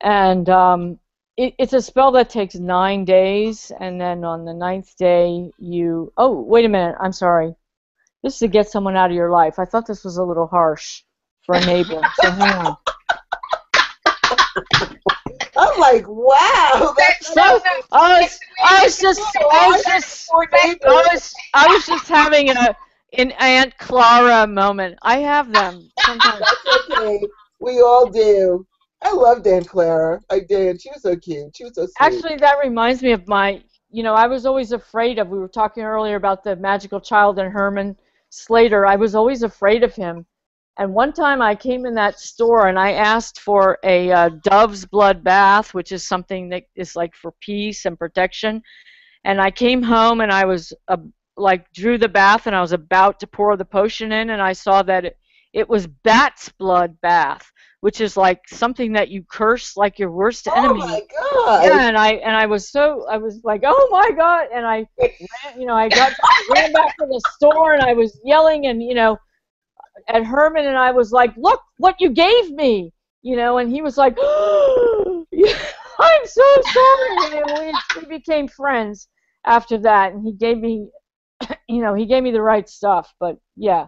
And um, it, it's a spell that takes nine days, and then on the ninth day, you. Oh, wait a minute. I'm sorry. This is to get someone out of your life. I thought this was a little harsh for a neighbor. So hang on. I'm like, wow, that's So I was, I was just, I was just, I was, I was just having a an Aunt Clara moment. I have them sometimes. that's okay. We all do. I loved Aunt Clara. I did. She was so cute. She was so sweet. Actually, that reminds me of my, you know, I was always afraid of. We were talking earlier about the Magickal Childe and Herman Slater. I was always afraid of him. And one time I came in that store and I asked for a uh, dove's blood bath, which is something that is like for peace and protection. And I came home and I was uh, like drew the bath and I was about to pour the potion in and I saw that it, it was bat's blood bath, which is like something that you curse like your worst enemy. oh my god. Yeah, and I and I was so I was like, oh my god, and I, ran, you know, I got ran back to the store and I was yelling and you know, at Herman and I was like, look what you gave me, you know, and he was like, I'm so sorry, and we, we became friends after that, and he gave me, you know, he gave me the right stuff, but yeah.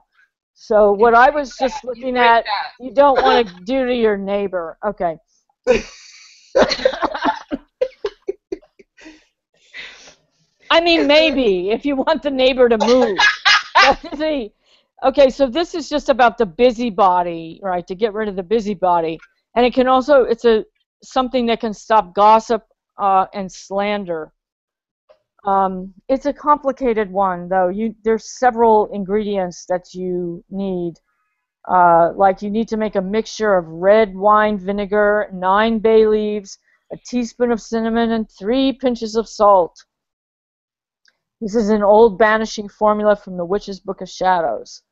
So what I was just looking at, you don't want to do to your neighbor. Okay. I mean, maybe if you want the neighbor to move. See, okay, so this is just about the busybody, right? To get rid of the busybody, and it can also it's a something that can stop gossip uh, and slander. Um, it's a complicated one, though. You there's several ingredients that you need. Uh, like you need to make a mixture of red wine vinegar, nine bay leaves, a teaspoon of cinnamon, and three pinches of salt. This is an old banishing formula from the Witch's Book of Shadows.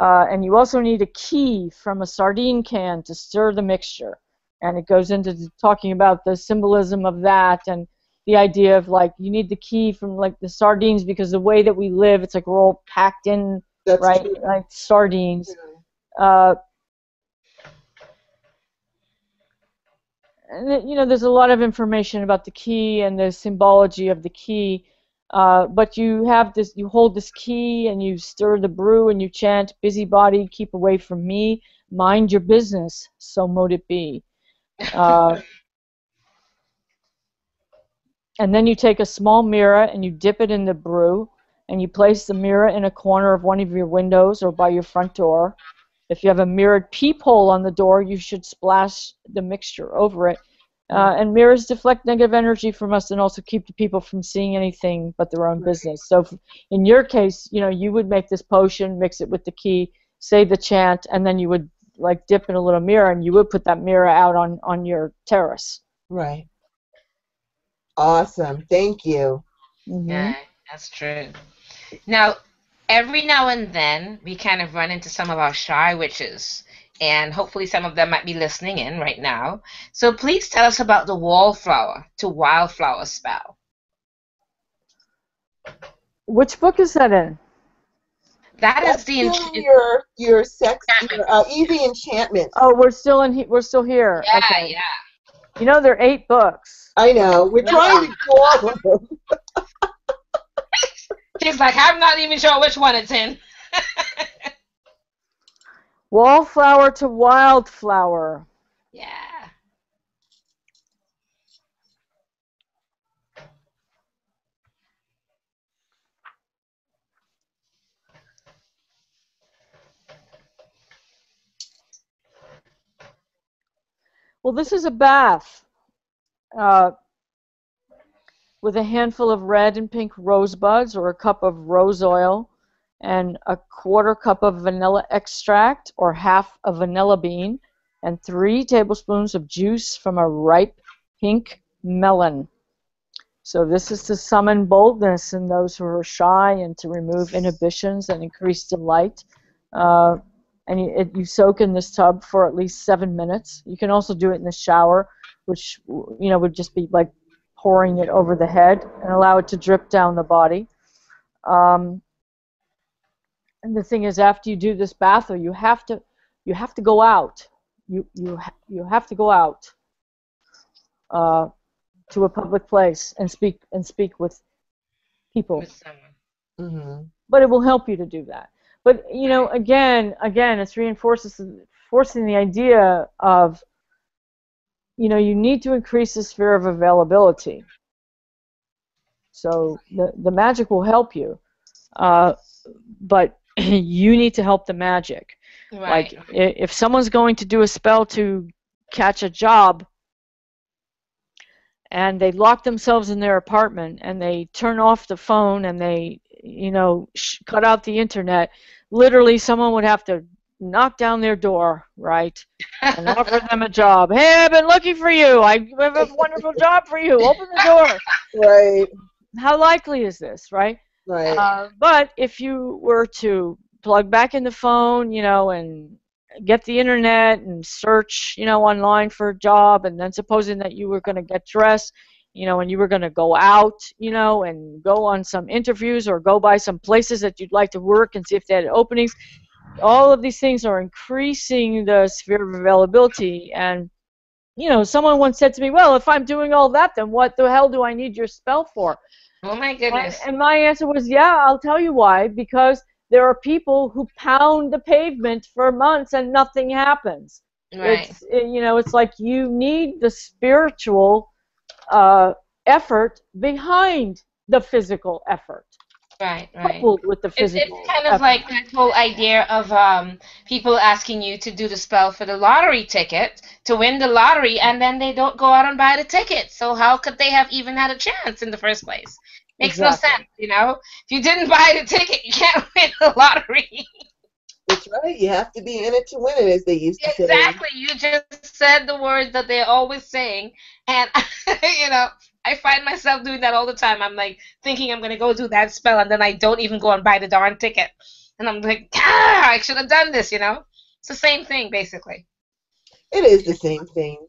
Uh, and you also need a key from a sardine can to stir the mixture. And it goes into talking about the symbolism of that. And the idea of like you need the key from like the sardines because the way that we live, it's like we're all packed in, That's right? true. Like sardines. Uh, and you know, there's a lot of information about the key and the symbology of the key. Uh, but you have this, you hold this key and you stir the brew and you chant, "Busybody, keep away from me. Mind your business. So mote it be." Uh, and then you take a small mirror and you dip it in the brew and you place the mirror in a corner of one of your windows or by your front door. If you have a mirrored peephole on the door, you should splash the mixture over it. Uh, and mirrors deflect negative energy from us and also keep the people from seeing anything but their own business. So, if, in your case, you know, you would make this potion, mix it with the key, say the chant, and then you would like dip in a little mirror, and you would put that mirror out on on your terrace. Right. Awesome. Thank you. Mhm. Yeah, that's true. Now, every now and then, we kind of run into some of our shy witches, and hopefully some of them might be listening in right now. So please tell us about the wallflower to wildflower spell. Which book is that in? That is That's the still ench- your your sex your, uh, easy enchantment. Oh, we're still in. He- we're still here. yeah, okay. yeah. You know there are eight books. I know. We're trying to go all of them. She's like, I'm not even sure which one it's in. Wallflower to wildflower. yeah. Well, this is a bath uh, with a handful of red and pink rosebuds or a cup of rose oil and a quarter cup of vanilla extract or half a vanilla bean and three tablespoons of juice from a ripe pink melon. So this is to summon boldness in those who are shy and to remove inhibitions and increase delight. Uh, and you, it, you soak in this tub for at least seven minutes. You can also do it in the shower, which you know would just be like pouring it over the head and allow it to drip down the body. Um, and the thing is, after you do this bath, though, you have to you have to go out. You you you have to go out uh, to a public place and speak and speak with people With someone. hmm but it will help you to do that. But you know, again, again, it's reinforces forcing the idea of you know you need to increase the sphere of availability. So the the magic will help you, uh, but you need to help the magic. Right. Like if someone's going to do a spell to catch a job and they lock themselves in their apartment and they turn off the phone and they you know sh- cut out the internet literally someone would have to knock down their door right and offer them a job hey i've been looking for you i have a wonderful job for you open the door Right. how likely is this right Right. uh, but if you were to plug back in the phone, you know, and get the internet and search, you know, online for a job, and then supposing that you were going to get dressed, you know, and you were going to go out, you know, and go on some interviews or go by some places that you'd like to work and see if they had openings, all of these things are increasing the sphere of availability. And, you know, someone once said to me, well, if I'm doing all that, then what the hell do I need your spell for? Oh my And, goodness. and my answer was, yeah, I'll tell you why. Because there are people who pound the pavement for months and nothing happens. right. It's it- you know, it's like you need the spiritual uh, effort behind the physical effort, Right. Right. coupled with the It's, physical. it's kind of effort. like that whole idea of um, people asking you to do the spell for the lottery ticket to win the lottery, and then they don't go out and buy the ticket. So how could they have even had a chance in the first place? Makes no sense, you know. If you didn't buy the ticket, you can't win the lottery. That's right. You have to be in it to win it, as they used to say. exactly. You just said the words that they're always saying, and you know. I find myself doing that all the time. I'm like thinking I'm gonna go do that spell, and then I don't even go and buy the darn ticket. And I'm like, ah, I should have done this, you know? It's the same thing, basically. It is the same thing.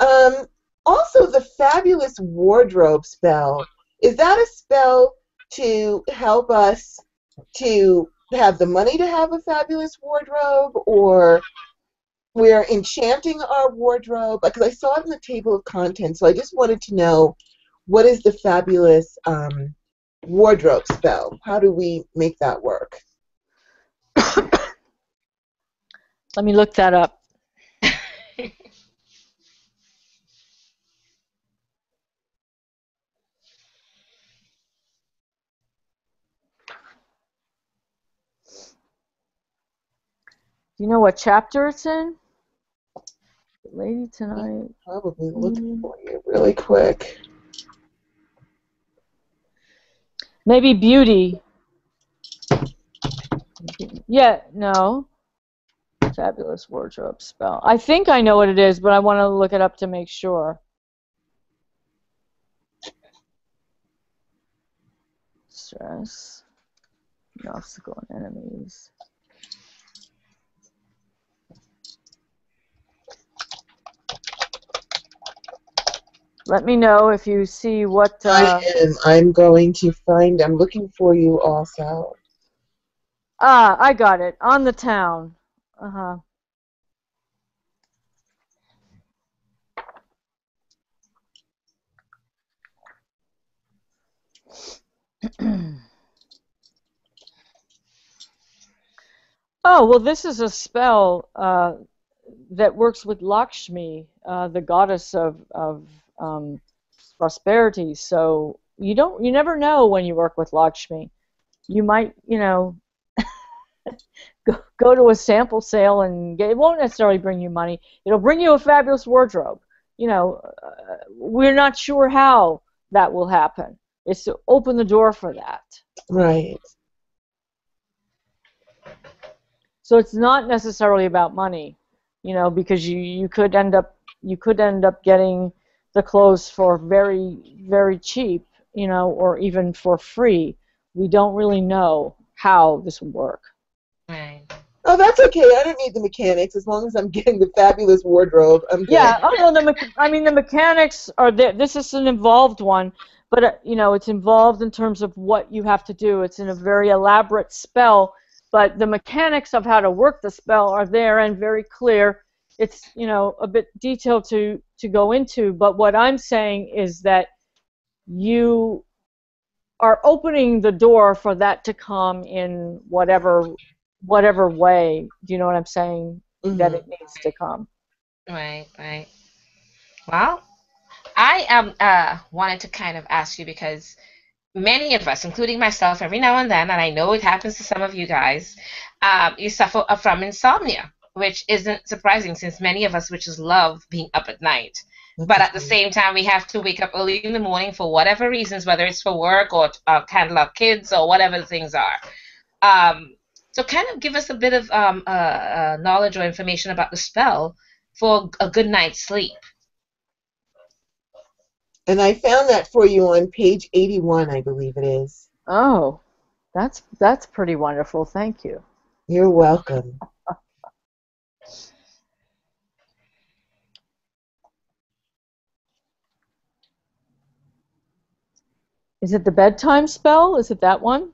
Um, also the fabulous wardrobe spell. Is that a spell to help us to have the money to have a fabulous wardrobe, or we're enchanting our wardrobe? Because I saw it in the table of contents, so I just wanted to know what is the fabulous um, wardrobe spell? How do we make that work? Let me look that up. You know what chapter it's in? Lady tonight. Probably looking mm. for you really quick. Maybe beauty. Yeah, no. Fabulous wardrobe spell. I think I know what it is, but I want to look it up to make sure. Stress. Obstacle and enemies. Let me know if you see what. Uh, I am. I'm going to find. I'm looking for you also. ah, I got it. On the town. Uh huh. oh well, this is a spell uh, that works with Lakshmi, uh, the goddess of of um, prosperity. So you don't, you never know when you work with Lakshmi. You might, you know, go, go to a sample sale and get, it won't necessarily bring you money. It'll bring you a fabulous wardrobe. You know, uh, we're not sure how that will happen. It's to open the door for that. Right. So it's not necessarily about money, you know, because you, you could end up you could end up getting the clothes for very very cheap, you know, or even for free. We don't really know how this will work. Right. Oh, that's okay. I don't need the mechanics as long as I'm getting the fabulous wardrobe. I'm good. Yeah, oh no, the me- I mean the mechanics are there. This is an involved one, but uh, you know it's involved in terms of what you have to do. It's in a very elaborate spell, but the mechanics of how to work the spell are there and very clear. It's you know a bit detailed to to go into, but what I'm saying is that you are opening the door for that to come in whatever whatever way. Do you know what I'm saying? That Mhm. it needs to come. Right, right. Well, I um uh wanted to kind of ask you because many of us, including myself, every now and then, and I know it happens to some of you guys, um, you suffer from insomnia, which isn't surprising since many of us witches love being up at night. But at the same time, we have to wake up early in the morning for whatever reasons, whether it's for work or uh, handle our kids or whatever the things are. Um, so, kind of give us a bit of um, uh, uh, knowledge or information about the spell for a good night's sleep. And I found that for you on page 81, I believe it is. Oh, that's that's pretty wonderful. Thank you. You're welcome. Is it the bedtime spell? Is it that one?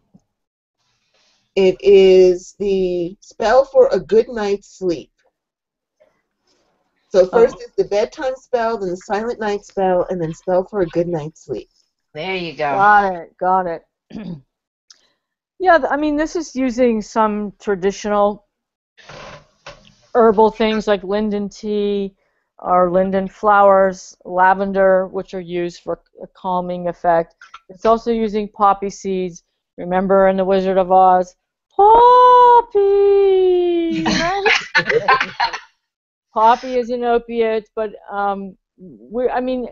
It is the spell for a good night's sleep. So first oh. is the bedtime spell, then the silent night spell, and then spell for a good night's sleep. There you go. Got it. Got it. yeah, I mean, this is using some traditional herbal things like linden tea or linden flowers, lavender, which are used for a calming effect. It's also using poppy seeds. Remember in The Wizard of Oz? Poppy! poppy is an opiate, but um, we I mean,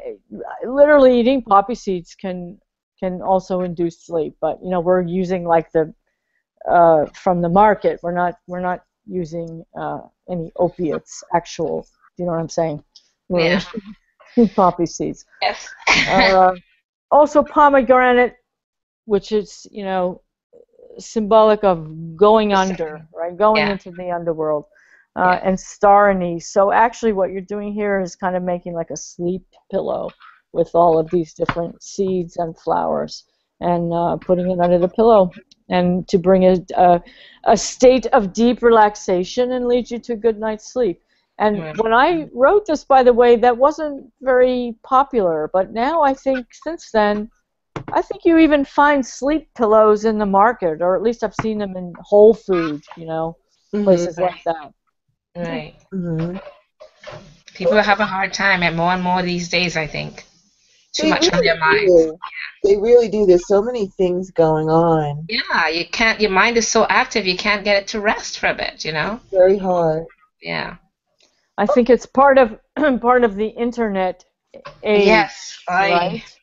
literally eating poppy seeds can can also induce sleep. But you know, we're using like the uh, from the market. We're not we're not using uh, any opiates. Actual, do you know what I'm saying? We're Yeah. poppy seeds. Yes. Uh, also pomegranate, which is you know symbolic of going under, right? Going Yeah. into the underworld. uh, Yeah. and star anise. So actually, what you're doing here is kind of making like a sleep pillow with all of these different seeds and flowers, and uh, putting it under the pillow, and to bring a, a a state of deep relaxation and lead you to a good night's sleep. And Yeah. when I wrote this, by the way, that wasn't very popular, but now I think since then. I think you even find sleep pillows in the market, or at least I've seen them in Whole Foods, you know, places like that. Right. hmm People have a hard time, and more and more these days, I think. Too They much on really their minds. do. They really do. There's so many things going on. Yeah, you can't. Your mind is so active, you can't get it to rest for a bit. You know. Very hard. Yeah. I think it's part of part of the internet age, Yes. I. right?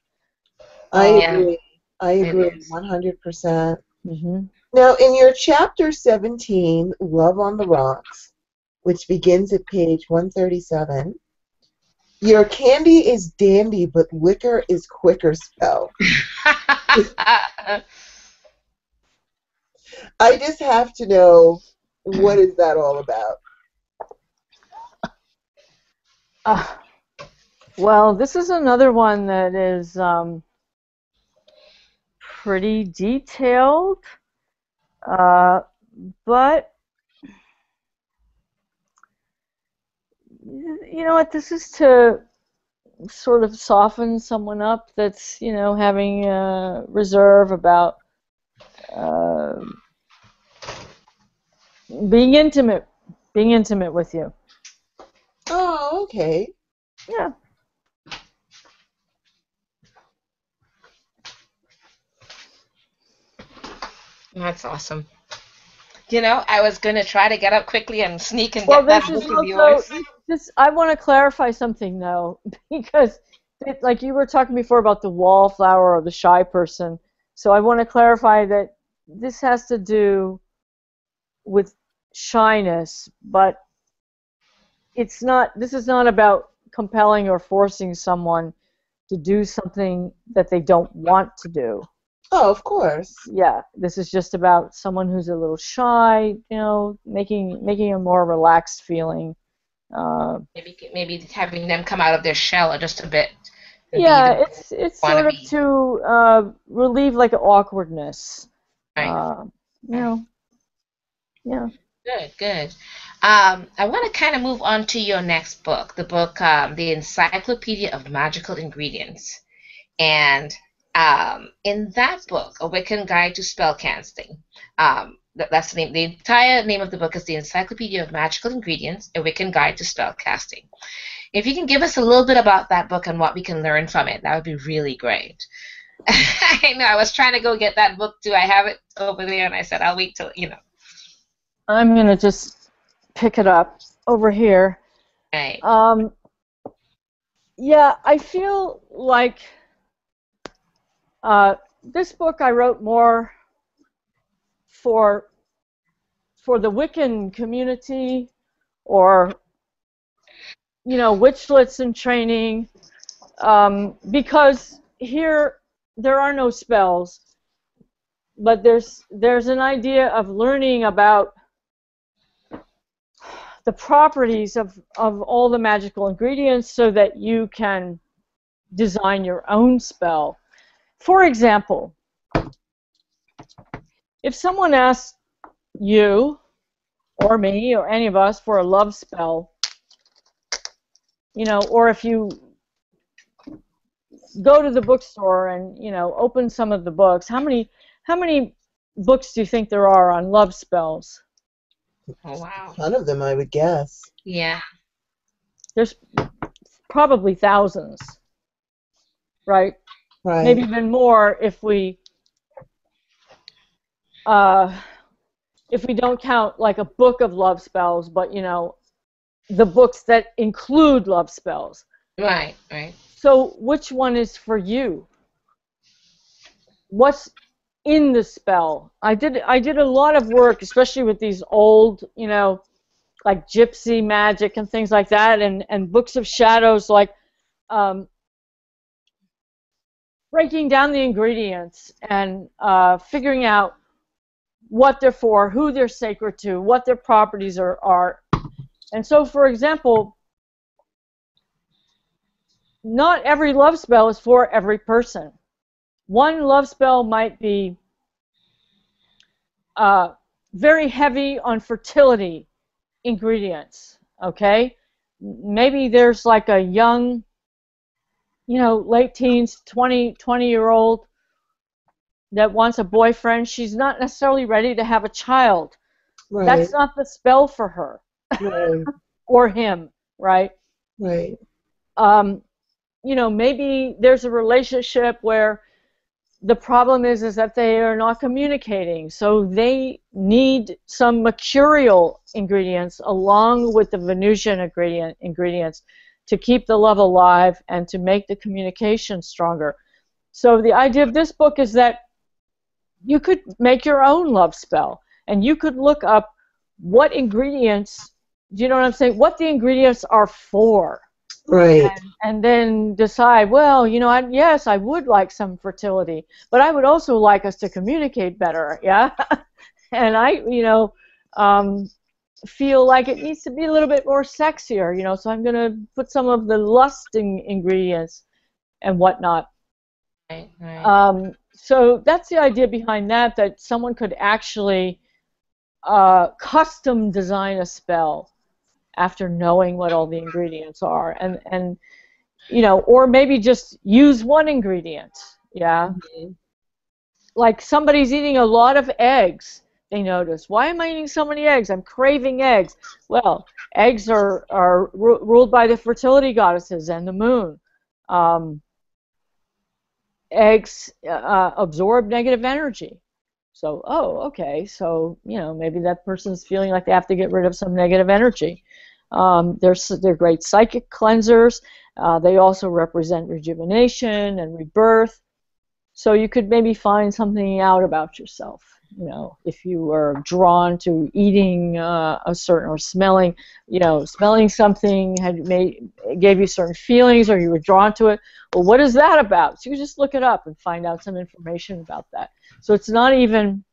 I Oh, yeah. agree. I agree 100%. hmm Now, in your chapter 17, Love on the Rocks, which begins at page 137, your candy is dandy, but liquor is quicker spell. I just have to know what is that all about? Uh, well, this is another one that is um, pretty detailed, uh, but you know what? This is to sort of soften someone up that's you know having a reserve about uh, being intimate, being intimate with you. Okay. Yeah. That's awesome. You know, I was gonna try to get up quickly and sneak and Well, get this that is book of yours. also this. I want to clarify something though, because it, like you were talking before about the wallflower or the shy person. So I want to clarify that this has to do with shyness, but it's not. This is not about compelling or forcing someone to do something that they don't want to do. Oh, of course. yeah, this is just about someone who's a little shy, you know, making making a more relaxed feeling. Uh, Maybe maybe having them come out of their shell just a bit. yeah, it's it's sort of be. to uh, relieve like awkwardness. Right. Uh, you know, yeah. Good, good. Um, I want to kind of move on to your next book, the book, um, The Encyclopedia of Magickal Ingredients. And um, in that book, A Wiccan Guide to Spellcasting, um, that, that's the name. The entire name of the book is The Encyclopedia of Magickal Ingredients, A Wiccan Guide to Spellcasting. If you can give us a little bit about that book and what we can learn from it, that would be really great. I know I was trying to go get that book too. I have it over there, and I said I'll wait till you know. I'm gonna just pick it up over here. Right. Um, yeah, I feel like uh, this book I wrote more for for the Wiccan community, or you know, witchlets in training, um, because here there are no spells, but there's there's an idea of learning about the properties of, of all the magical ingredients so that you can design your own spell. For example, if someone asks you or me or any of us for a love spell, you know, or if you go to the bookstore and, you know, open some of the books, how many how many books do you think there are on love spells? Oh wow. A ton of them, I would guess. Yeah. There's probably thousands, right? Right. Maybe even more if we uh, if we don't count like a book of love spells, but you know, the books that include love spells. Right. Right. So which one is for you? What's in the spell? I did I did a lot of work, especially with these old, you know, like gypsy magic and things like that, and and books of shadows, like um, breaking down the ingredients and uh, figuring out what they're for, who they're sacred to, what their properties are, are And so, for example, not every love spell is for every person. One love spell might be uh, very heavy on fertility ingredients, okay? Maybe there's like a young, you know, late teens, 20, 20 year old that wants a boyfriend. She's not necessarily ready to have a child. Right. That's not the spell for her right. or him, right? Right. Um, you know, maybe there's a relationship where the problem is is that they are not communicating, so they need some mercurial ingredients along with the Venusian ingredient ingredients to keep the love alive and to make the communication stronger. So the idea of this book is that you could make your own love spell and you could look up what ingredients do you know what I'm saying? What the ingredients are for. Right. And, and then decide, well, you know, I, yes, I would like some fertility, but I would also like us to communicate better, yeah? and I, you know, um, feel like it needs to be a little bit more sexier, you know, so I'm going to put some of the lusting ingredients and whatnot. Right, right. Um, so that's the idea behind that, that someone could actually uh, custom design a spell after knowing what all the ingredients are, and and you know, or maybe just use one ingredient. Yeah, like somebody's eating a lot of eggs. They notice, why am I eating so many eggs? I'm craving eggs. Well, eggs are are ru- ruled by the fertility goddesses and the moon. Um, eggs uh, absorb negative energy. So, oh, okay. So, you know, maybe that person's feeling like they have to get rid of some negative energy. Um, they're, they're great psychic cleansers. Uh, they also represent rejuvenation and rebirth. So you could maybe find something out about yourself. You know, if you were drawn to eating uh, a certain or smelling, you know, smelling something had made gave you certain feelings, or you were drawn to it. Well, what is that about? So you just look it up and find out some information about that. So it's not even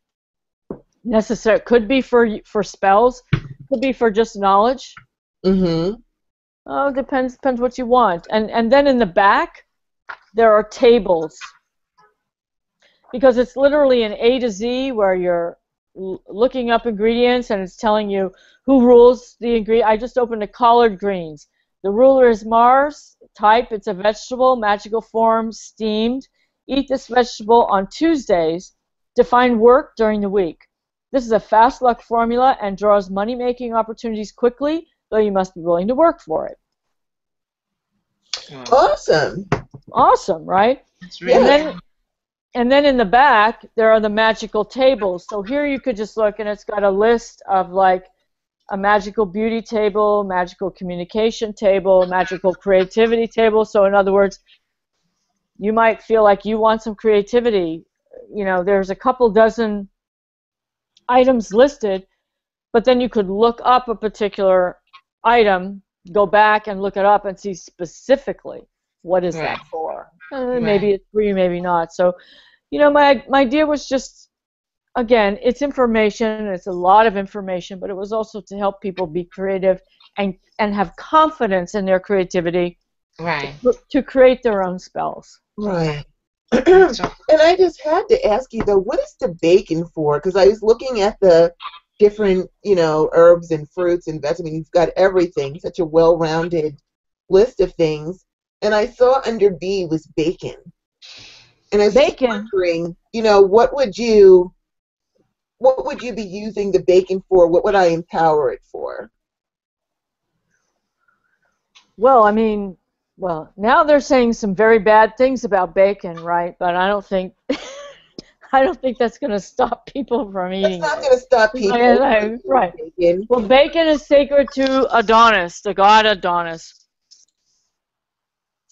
necessary. It Could be for for spells. Could be for just knowledge. Mm-hmm. Oh, depends depends what you want. And and then in the back, there are tables because it's literally an A to Z where you're l- looking up ingredients and it's telling you who rules the ingredient. I just opened a collard greens. The ruler is Mars. Type it's a vegetable, magical form, steamed. Eat this vegetable on Tuesdays to find work during the week. This is a fast luck formula and draws money making opportunities quickly, though you must be willing to work for it. Awesome. Awesome, right? That's And really then and then in the back there are the magical tables. So here you could just look and it's got a list of like a magical beauty table, magical communication table, magical creativity table. So in other words, you might feel like you want some creativity. You know, there's a couple dozen items listed, but then you could look up a particular item, go back and look it up and see specifically what is that for. Uh, Right. Maybe it's for you, maybe not. So, you know, my my idea was just again, it's information. It's a lot of information, but it was also to help people be creative and and have confidence in their creativity right. to create their own spells. Right. And I just had to ask you though, what is the bacon for? Because I was looking at the different, you know, herbs and fruits and vegetables. You've got everything, such a well-rounded list of things. And I saw under B was bacon. And I was Bacon. wondering, you know, what would you, what would you be using the bacon for? What would I empower it for? Well, I mean, well, now they're saying some very bad things about bacon, right? But I don't think I don't think that's going to stop people from eating. It's not going to stop people. I eating right. Bacon. Well, bacon is sacred to Adonis, the god Adonis.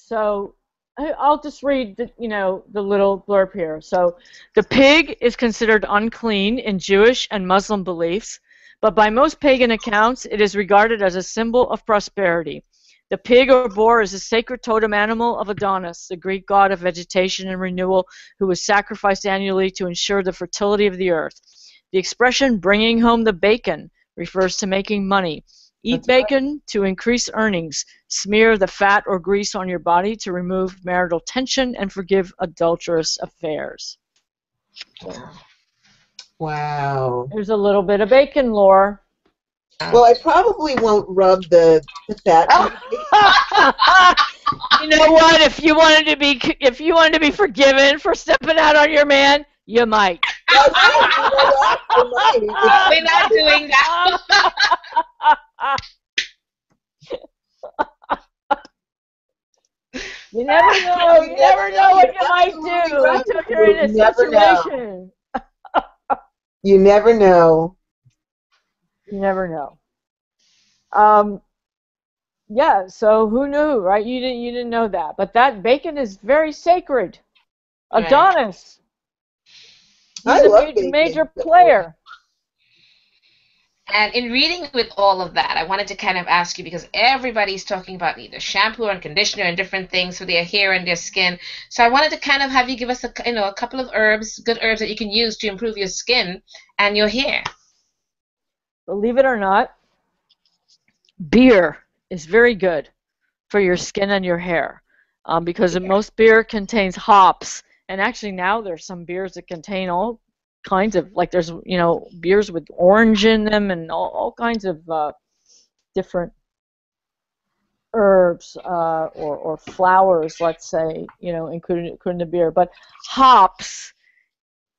So I'll just read the, you know, the little blurb here. So the pig is considered unclean in Jewish and Muslim beliefs, but by most pagan accounts, it is regarded as a symbol of prosperity. The pig or boar is a sacred totem animal of Adonis, the Greek god of vegetation and renewal, who was sacrificed annually to ensure the fertility of the earth. The expression bringing home the bacon refers to making money. Eat That's right. bacon to increase earnings. Smear the fat or grease on your body to remove marital tension and forgive adulterous affairs. Wow. There's a little bit of bacon lore. Well, I probably won't rub the, the fat. you know what? If you wanted to be, if you wanted to be forgiven for stepping out on your man, you might. That's right, you know what? I might. We're not doing that. You never know. You never know what you might do Right. until you're in a never know. situation. You never know. You never know. Um, yeah. So who knew, right? You didn't. You didn't know that. But that bacon is very sacred. Adonis. I He's a love ma- bacon. major player. And in reading with all of that, I wanted to kind of ask you because everybody's talking about either shampoo and conditioner and different things for their hair and their skin. So I wanted to kind of have you give us a you know a couple of herbs, good herbs that you can use to improve your skin and your hair. Believe it or not, beer is very good for your skin and your hair um, because most beer contains hops. And actually, now there's some beers that contain all kinds of, like there's, you know, beers with orange in them and all, all kinds of uh, different herbs uh, or, or flowers, let's say, you know, including, including the beer. But hops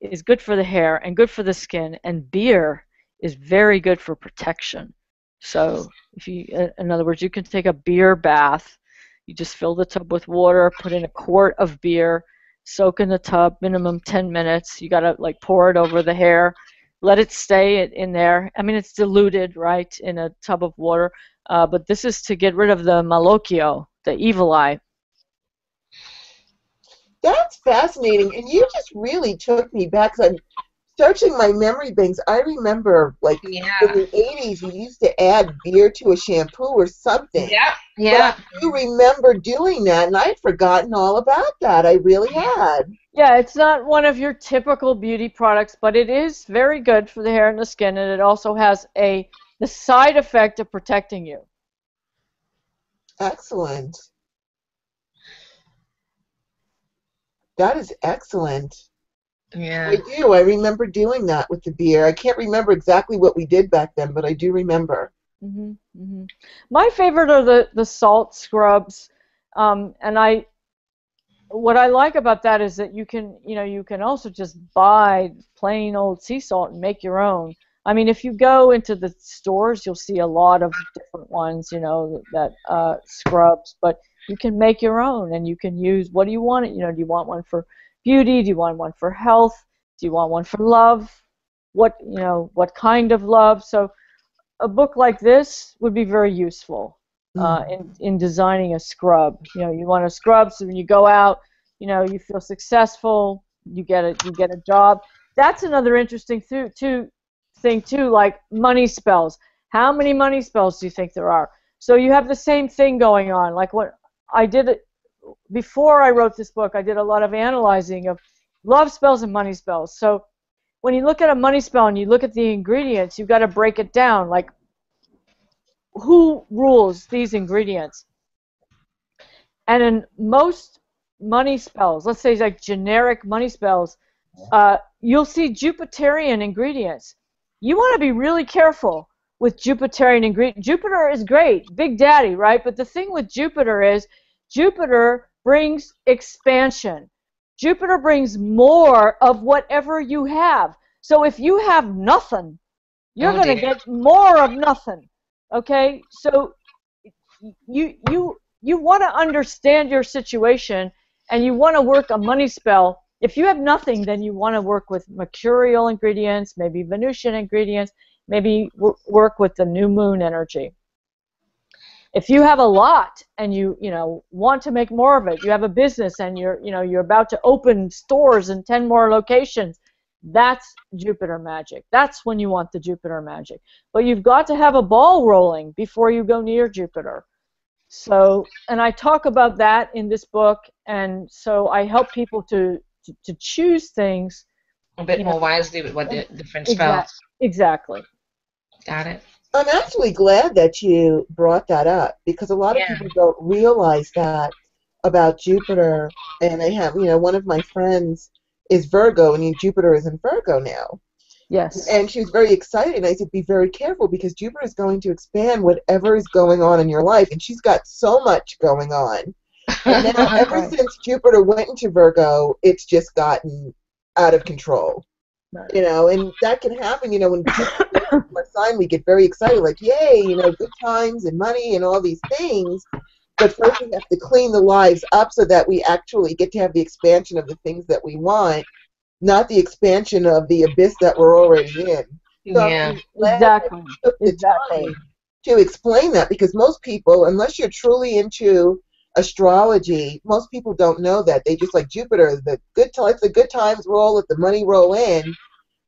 is good for the hair and good for the skin, and beer is very good for protection. So, if you, uh, in other words, you can take a beer bath. You just fill the tub with water, put in a quart of beer, soak in the tub, minimum 10 minutes. You gotta like pour it over the hair, let it stay in- in there. I mean, it's diluted, right, in a tub of water. Uh, but this is to get rid of the malocchio, the evil eye. That's fascinating. And you just really took me back 'cause I'm searching my memory banks. I remember, like, in the 80s, you used to add beer to a shampoo or something. Yeah. Yeah. But I do remember doing that, and I'd forgotten all about that. I really had. Yeah, it's not one of your typical beauty products, but it is very good for the hair and the skin, and it also has a the side effect of protecting you. Excellent. That is excellent. Yeah. I do. I remember doing that with the beer. I can't remember exactly what we did back then, but I do remember. Hmm hmm My favorite are the the salt scrubs, um, and I. What I like about that is that you can, you know, you can also just buy plain old sea salt and make your own. I mean, if you go into the stores, you'll see a lot of different ones, you know, that uh, scrubs. But you can make your own, and you can use. What do you want? You know, do you want one for beauty? Do you want one for health? Do you want one for love? What you know? What kind of love? So a book like this would be very useful uh, in, in designing a scrub. You know, you want a scrub so when you go out, you know, you feel successful, you get a you get a job. That's another interesting th- too, thing too, like money spells. How many money spells do you think there are? So you have the same thing going on. Like what I did it before I wrote this book, I did a lot of analyzing of love spells and money spells. So when you look at a money spell and you look at the ingredients, you've got to break it down. Like, who rules these ingredients? And in most money spells, let's say like generic money spells, uh, you'll see Jupiterian ingredients. You want to be really careful with Jupiterian ingredients. Jupiter is great, Big Daddy, right? But the thing with Jupiter is Jupiter brings expansion. Jupiter brings more of whatever you have. So if you have nothing, you're Oh, going to get more of nothing. Okay? So you you you want to understand your situation and you want to work a money spell. If you have nothing, then you want to work with mercurial ingredients, maybe Venusian ingredients, maybe w- work with the new moon energy if you have a lot and you you know want to make more of it you have a business and you're you know you're about to open stores in 10 more locations that's jupiter magic. That's when you want the jupiter magic. But you've got to have a ball rolling before you go near jupiter. So and i talk about that in this book and so i help people to to, to choose things. A bit more wisely with what the different Exact- spells. exactly. Got it. I'm actually glad that you brought that up because a lot of people don't realize that about Jupiter. And I have, you know, one of my friends is Virgo, and Jupiter is in Virgo now. Yes. And she was very excited. And I said, be very careful because Jupiter is going to expand whatever is going on in your life. And she's got so much going on. And now, ever since Jupiter went into Virgo, it's just gotten out of control. Right. You know, and that can happen. You know, when Jupiter goes into our sign, we get very excited, like, yay, you know, good times and money and all these things. But first, we have to clean the lives up so that we actually get to have the expansion of the things that we want, not the expansion of the abyss that we're already in. So yeah. Exactly. you took the Exactly. to explain that because most people, unless you're truly into astrology, most people don't know that. They just like Jupiter, the good t- let the good times roll, let the money roll in,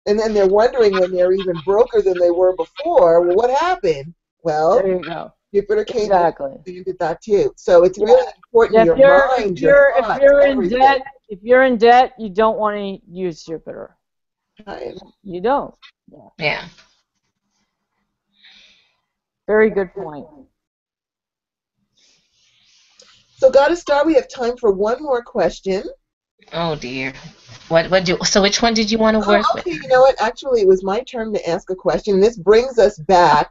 and then they're wondering when they're even broker than they were before. Well, what happened? Well, There you go. Jupiter came Exactly. and did that too. So it's really important Yeah, your if you're, mind, if you're, if thoughts, you're in everything. debt, if you're in debt, you don't want to use Jupiter. Right. You don't. Yeah. Very good point. So, Goddess Starr, we have time for one more question. Oh dear. What what do so which one did you want to work Oh, with? okay, you know what? Actually, it was my turn to ask a question. This brings us back.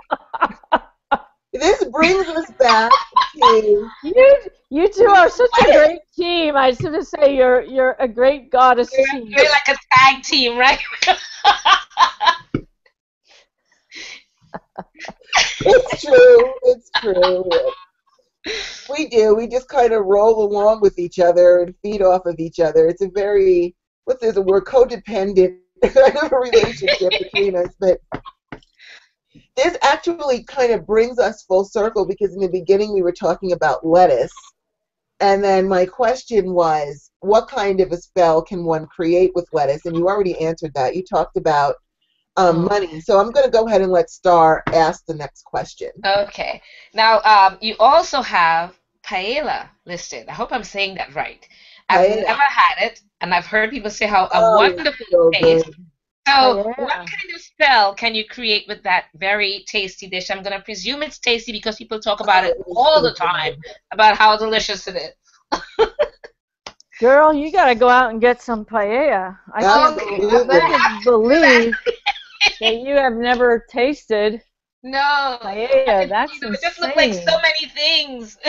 this brings us back to You, you two are such a great team. I just have to say, you're, you're a great goddess You're, team. you're like a tag team, right? it's true. It's true. We do. We just kind of roll along with each other and feed off of each other. It's a very what's this? We're codependent kind of relationship between us, but. This actually kind of brings us full circle because in the beginning we were talking about lettuce, and then my question was, what kind of a spell can one create with lettuce? And you already answered that. You talked about um, Oh. money. So I'm going to go ahead and let Starr ask the next question. Okay. Now, um, you also have paella listed. I hope I'm saying that right. I've Paella. never had it, and I've heard people say how a Oh, wonderful So taste. good. So, Paella. what kind of spell can you create with that very tasty dish? I'm going to presume it's tasty because people talk about it all the time about how delicious it is. Girl, you got to go out and get some paella. I can't Absolutely. I can't believe that you have never tasted No. paella. That's it just looked like so many things.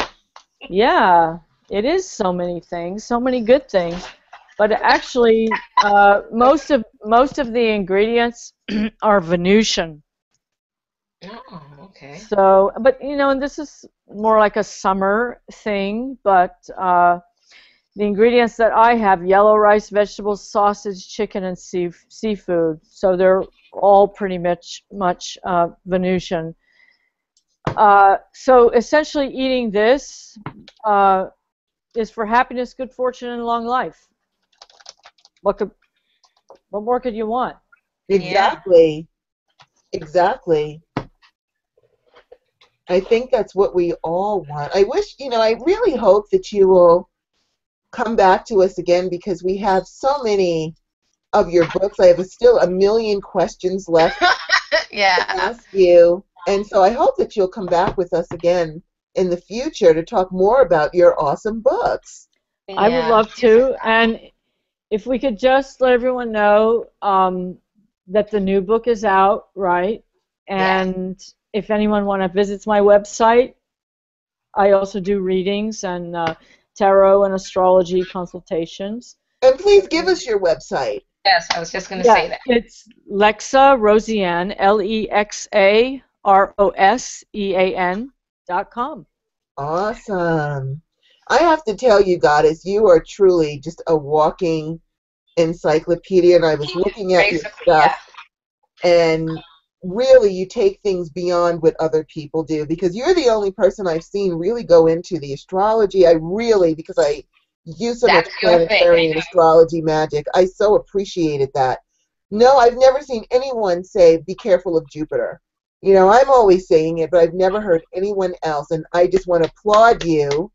Yeah, it is so many things, so many good things. But actually, uh, most of most of the ingredients are Venusian. oh, okay. So, but you know, and this is more like a summer thing. But uh, the ingredients that I have: yellow rice, vegetables, sausage, chicken, and sea, seafood. So they're all pretty much much uh, Venusian. Uh, so essentially, eating this uh, is for happiness, good fortune, and long life. What could, what more could you want? Exactly. Exactly. I think that's what we all want. I wish, you know, I really hope that you will come back to us again because we have so many of your books. I have still a million questions left to yeah. ask you. And so I hope that you'll come back with us again in the future to talk more about your awesome books. I would love to. And if we could just let everyone know um, that the new book is out, right? And if anyone want to visit my website, I also do readings and uh, tarot and astrology consultations. And please give us your website. Yes, I was just going to say that. It's Lexa Rosean, L E X A R O S E A N dot com. Awesome. I have to tell you, Goddess, you are truly just a walking encyclopedia. And I was looking at your Basically, stuff, and really, you take things beyond what other people do because you're the only person I've seen really go into the astrology. I really, because I use of That's your thing, planetary and astrology magic, I so appreciated that. No, I've never seen anyone say, be careful of Jupiter. You know, I'm always saying it, but I've never heard anyone else, and I just want to applaud you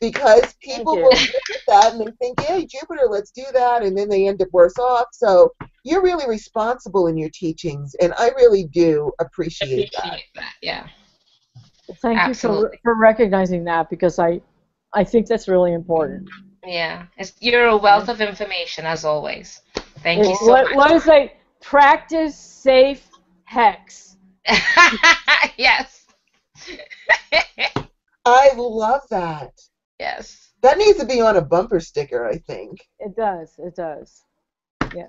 because people will look at that and they think, "Hey, Jupiter, let's do that," and then they end up worse off. So you're really responsible in your teachings, and I really do appreciate that. Appreciate that. Yeah. Thank you Absolutely. for, for recognizing that because I, I think that's really important. Yeah. It's, you're a wealth of information as always. Thank you so what, much. what is like practice safe hex? yes. I love that. yes. That needs to be on a bumper sticker, I think. It does. It does. Yeah.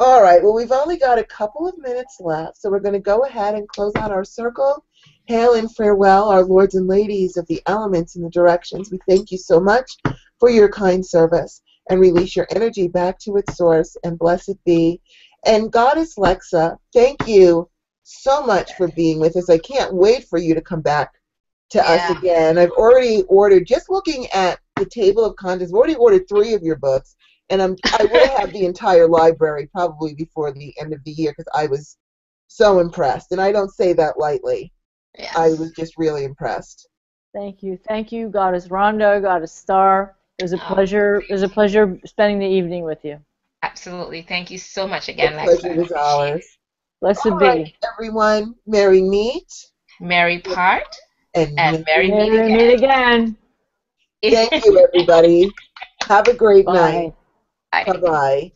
All right, well, we've only got a couple of minutes left, so we're going to go ahead and close out our circle. Hail and farewell, our lords and ladies of the elements and the directions. We thank you so much for your kind service and release your energy back to its source, and blessed be. And Goddess Lexa, thank you so much for being with us. I can't wait for you to come back to us again. I've already ordered, just looking at the table of contents, I've already ordered three of your books and I'm, I will have the entire library probably before the end of the year because I was so impressed, and I don't say that lightly. Yes. I was just really impressed. Thank you. Thank you, Goddess Rhonda, Goddess Starr. It was a Oh. pleasure. It was a pleasure spending the evening with you. Absolutely. Thank you so much The again, pleasure Lexa. was ours. Blessed All be. right, everyone, merry meet Merry part and, and merry meet Meet again. meet again. thank you, everybody. Have a great Bye. night. Bye. Bye bye.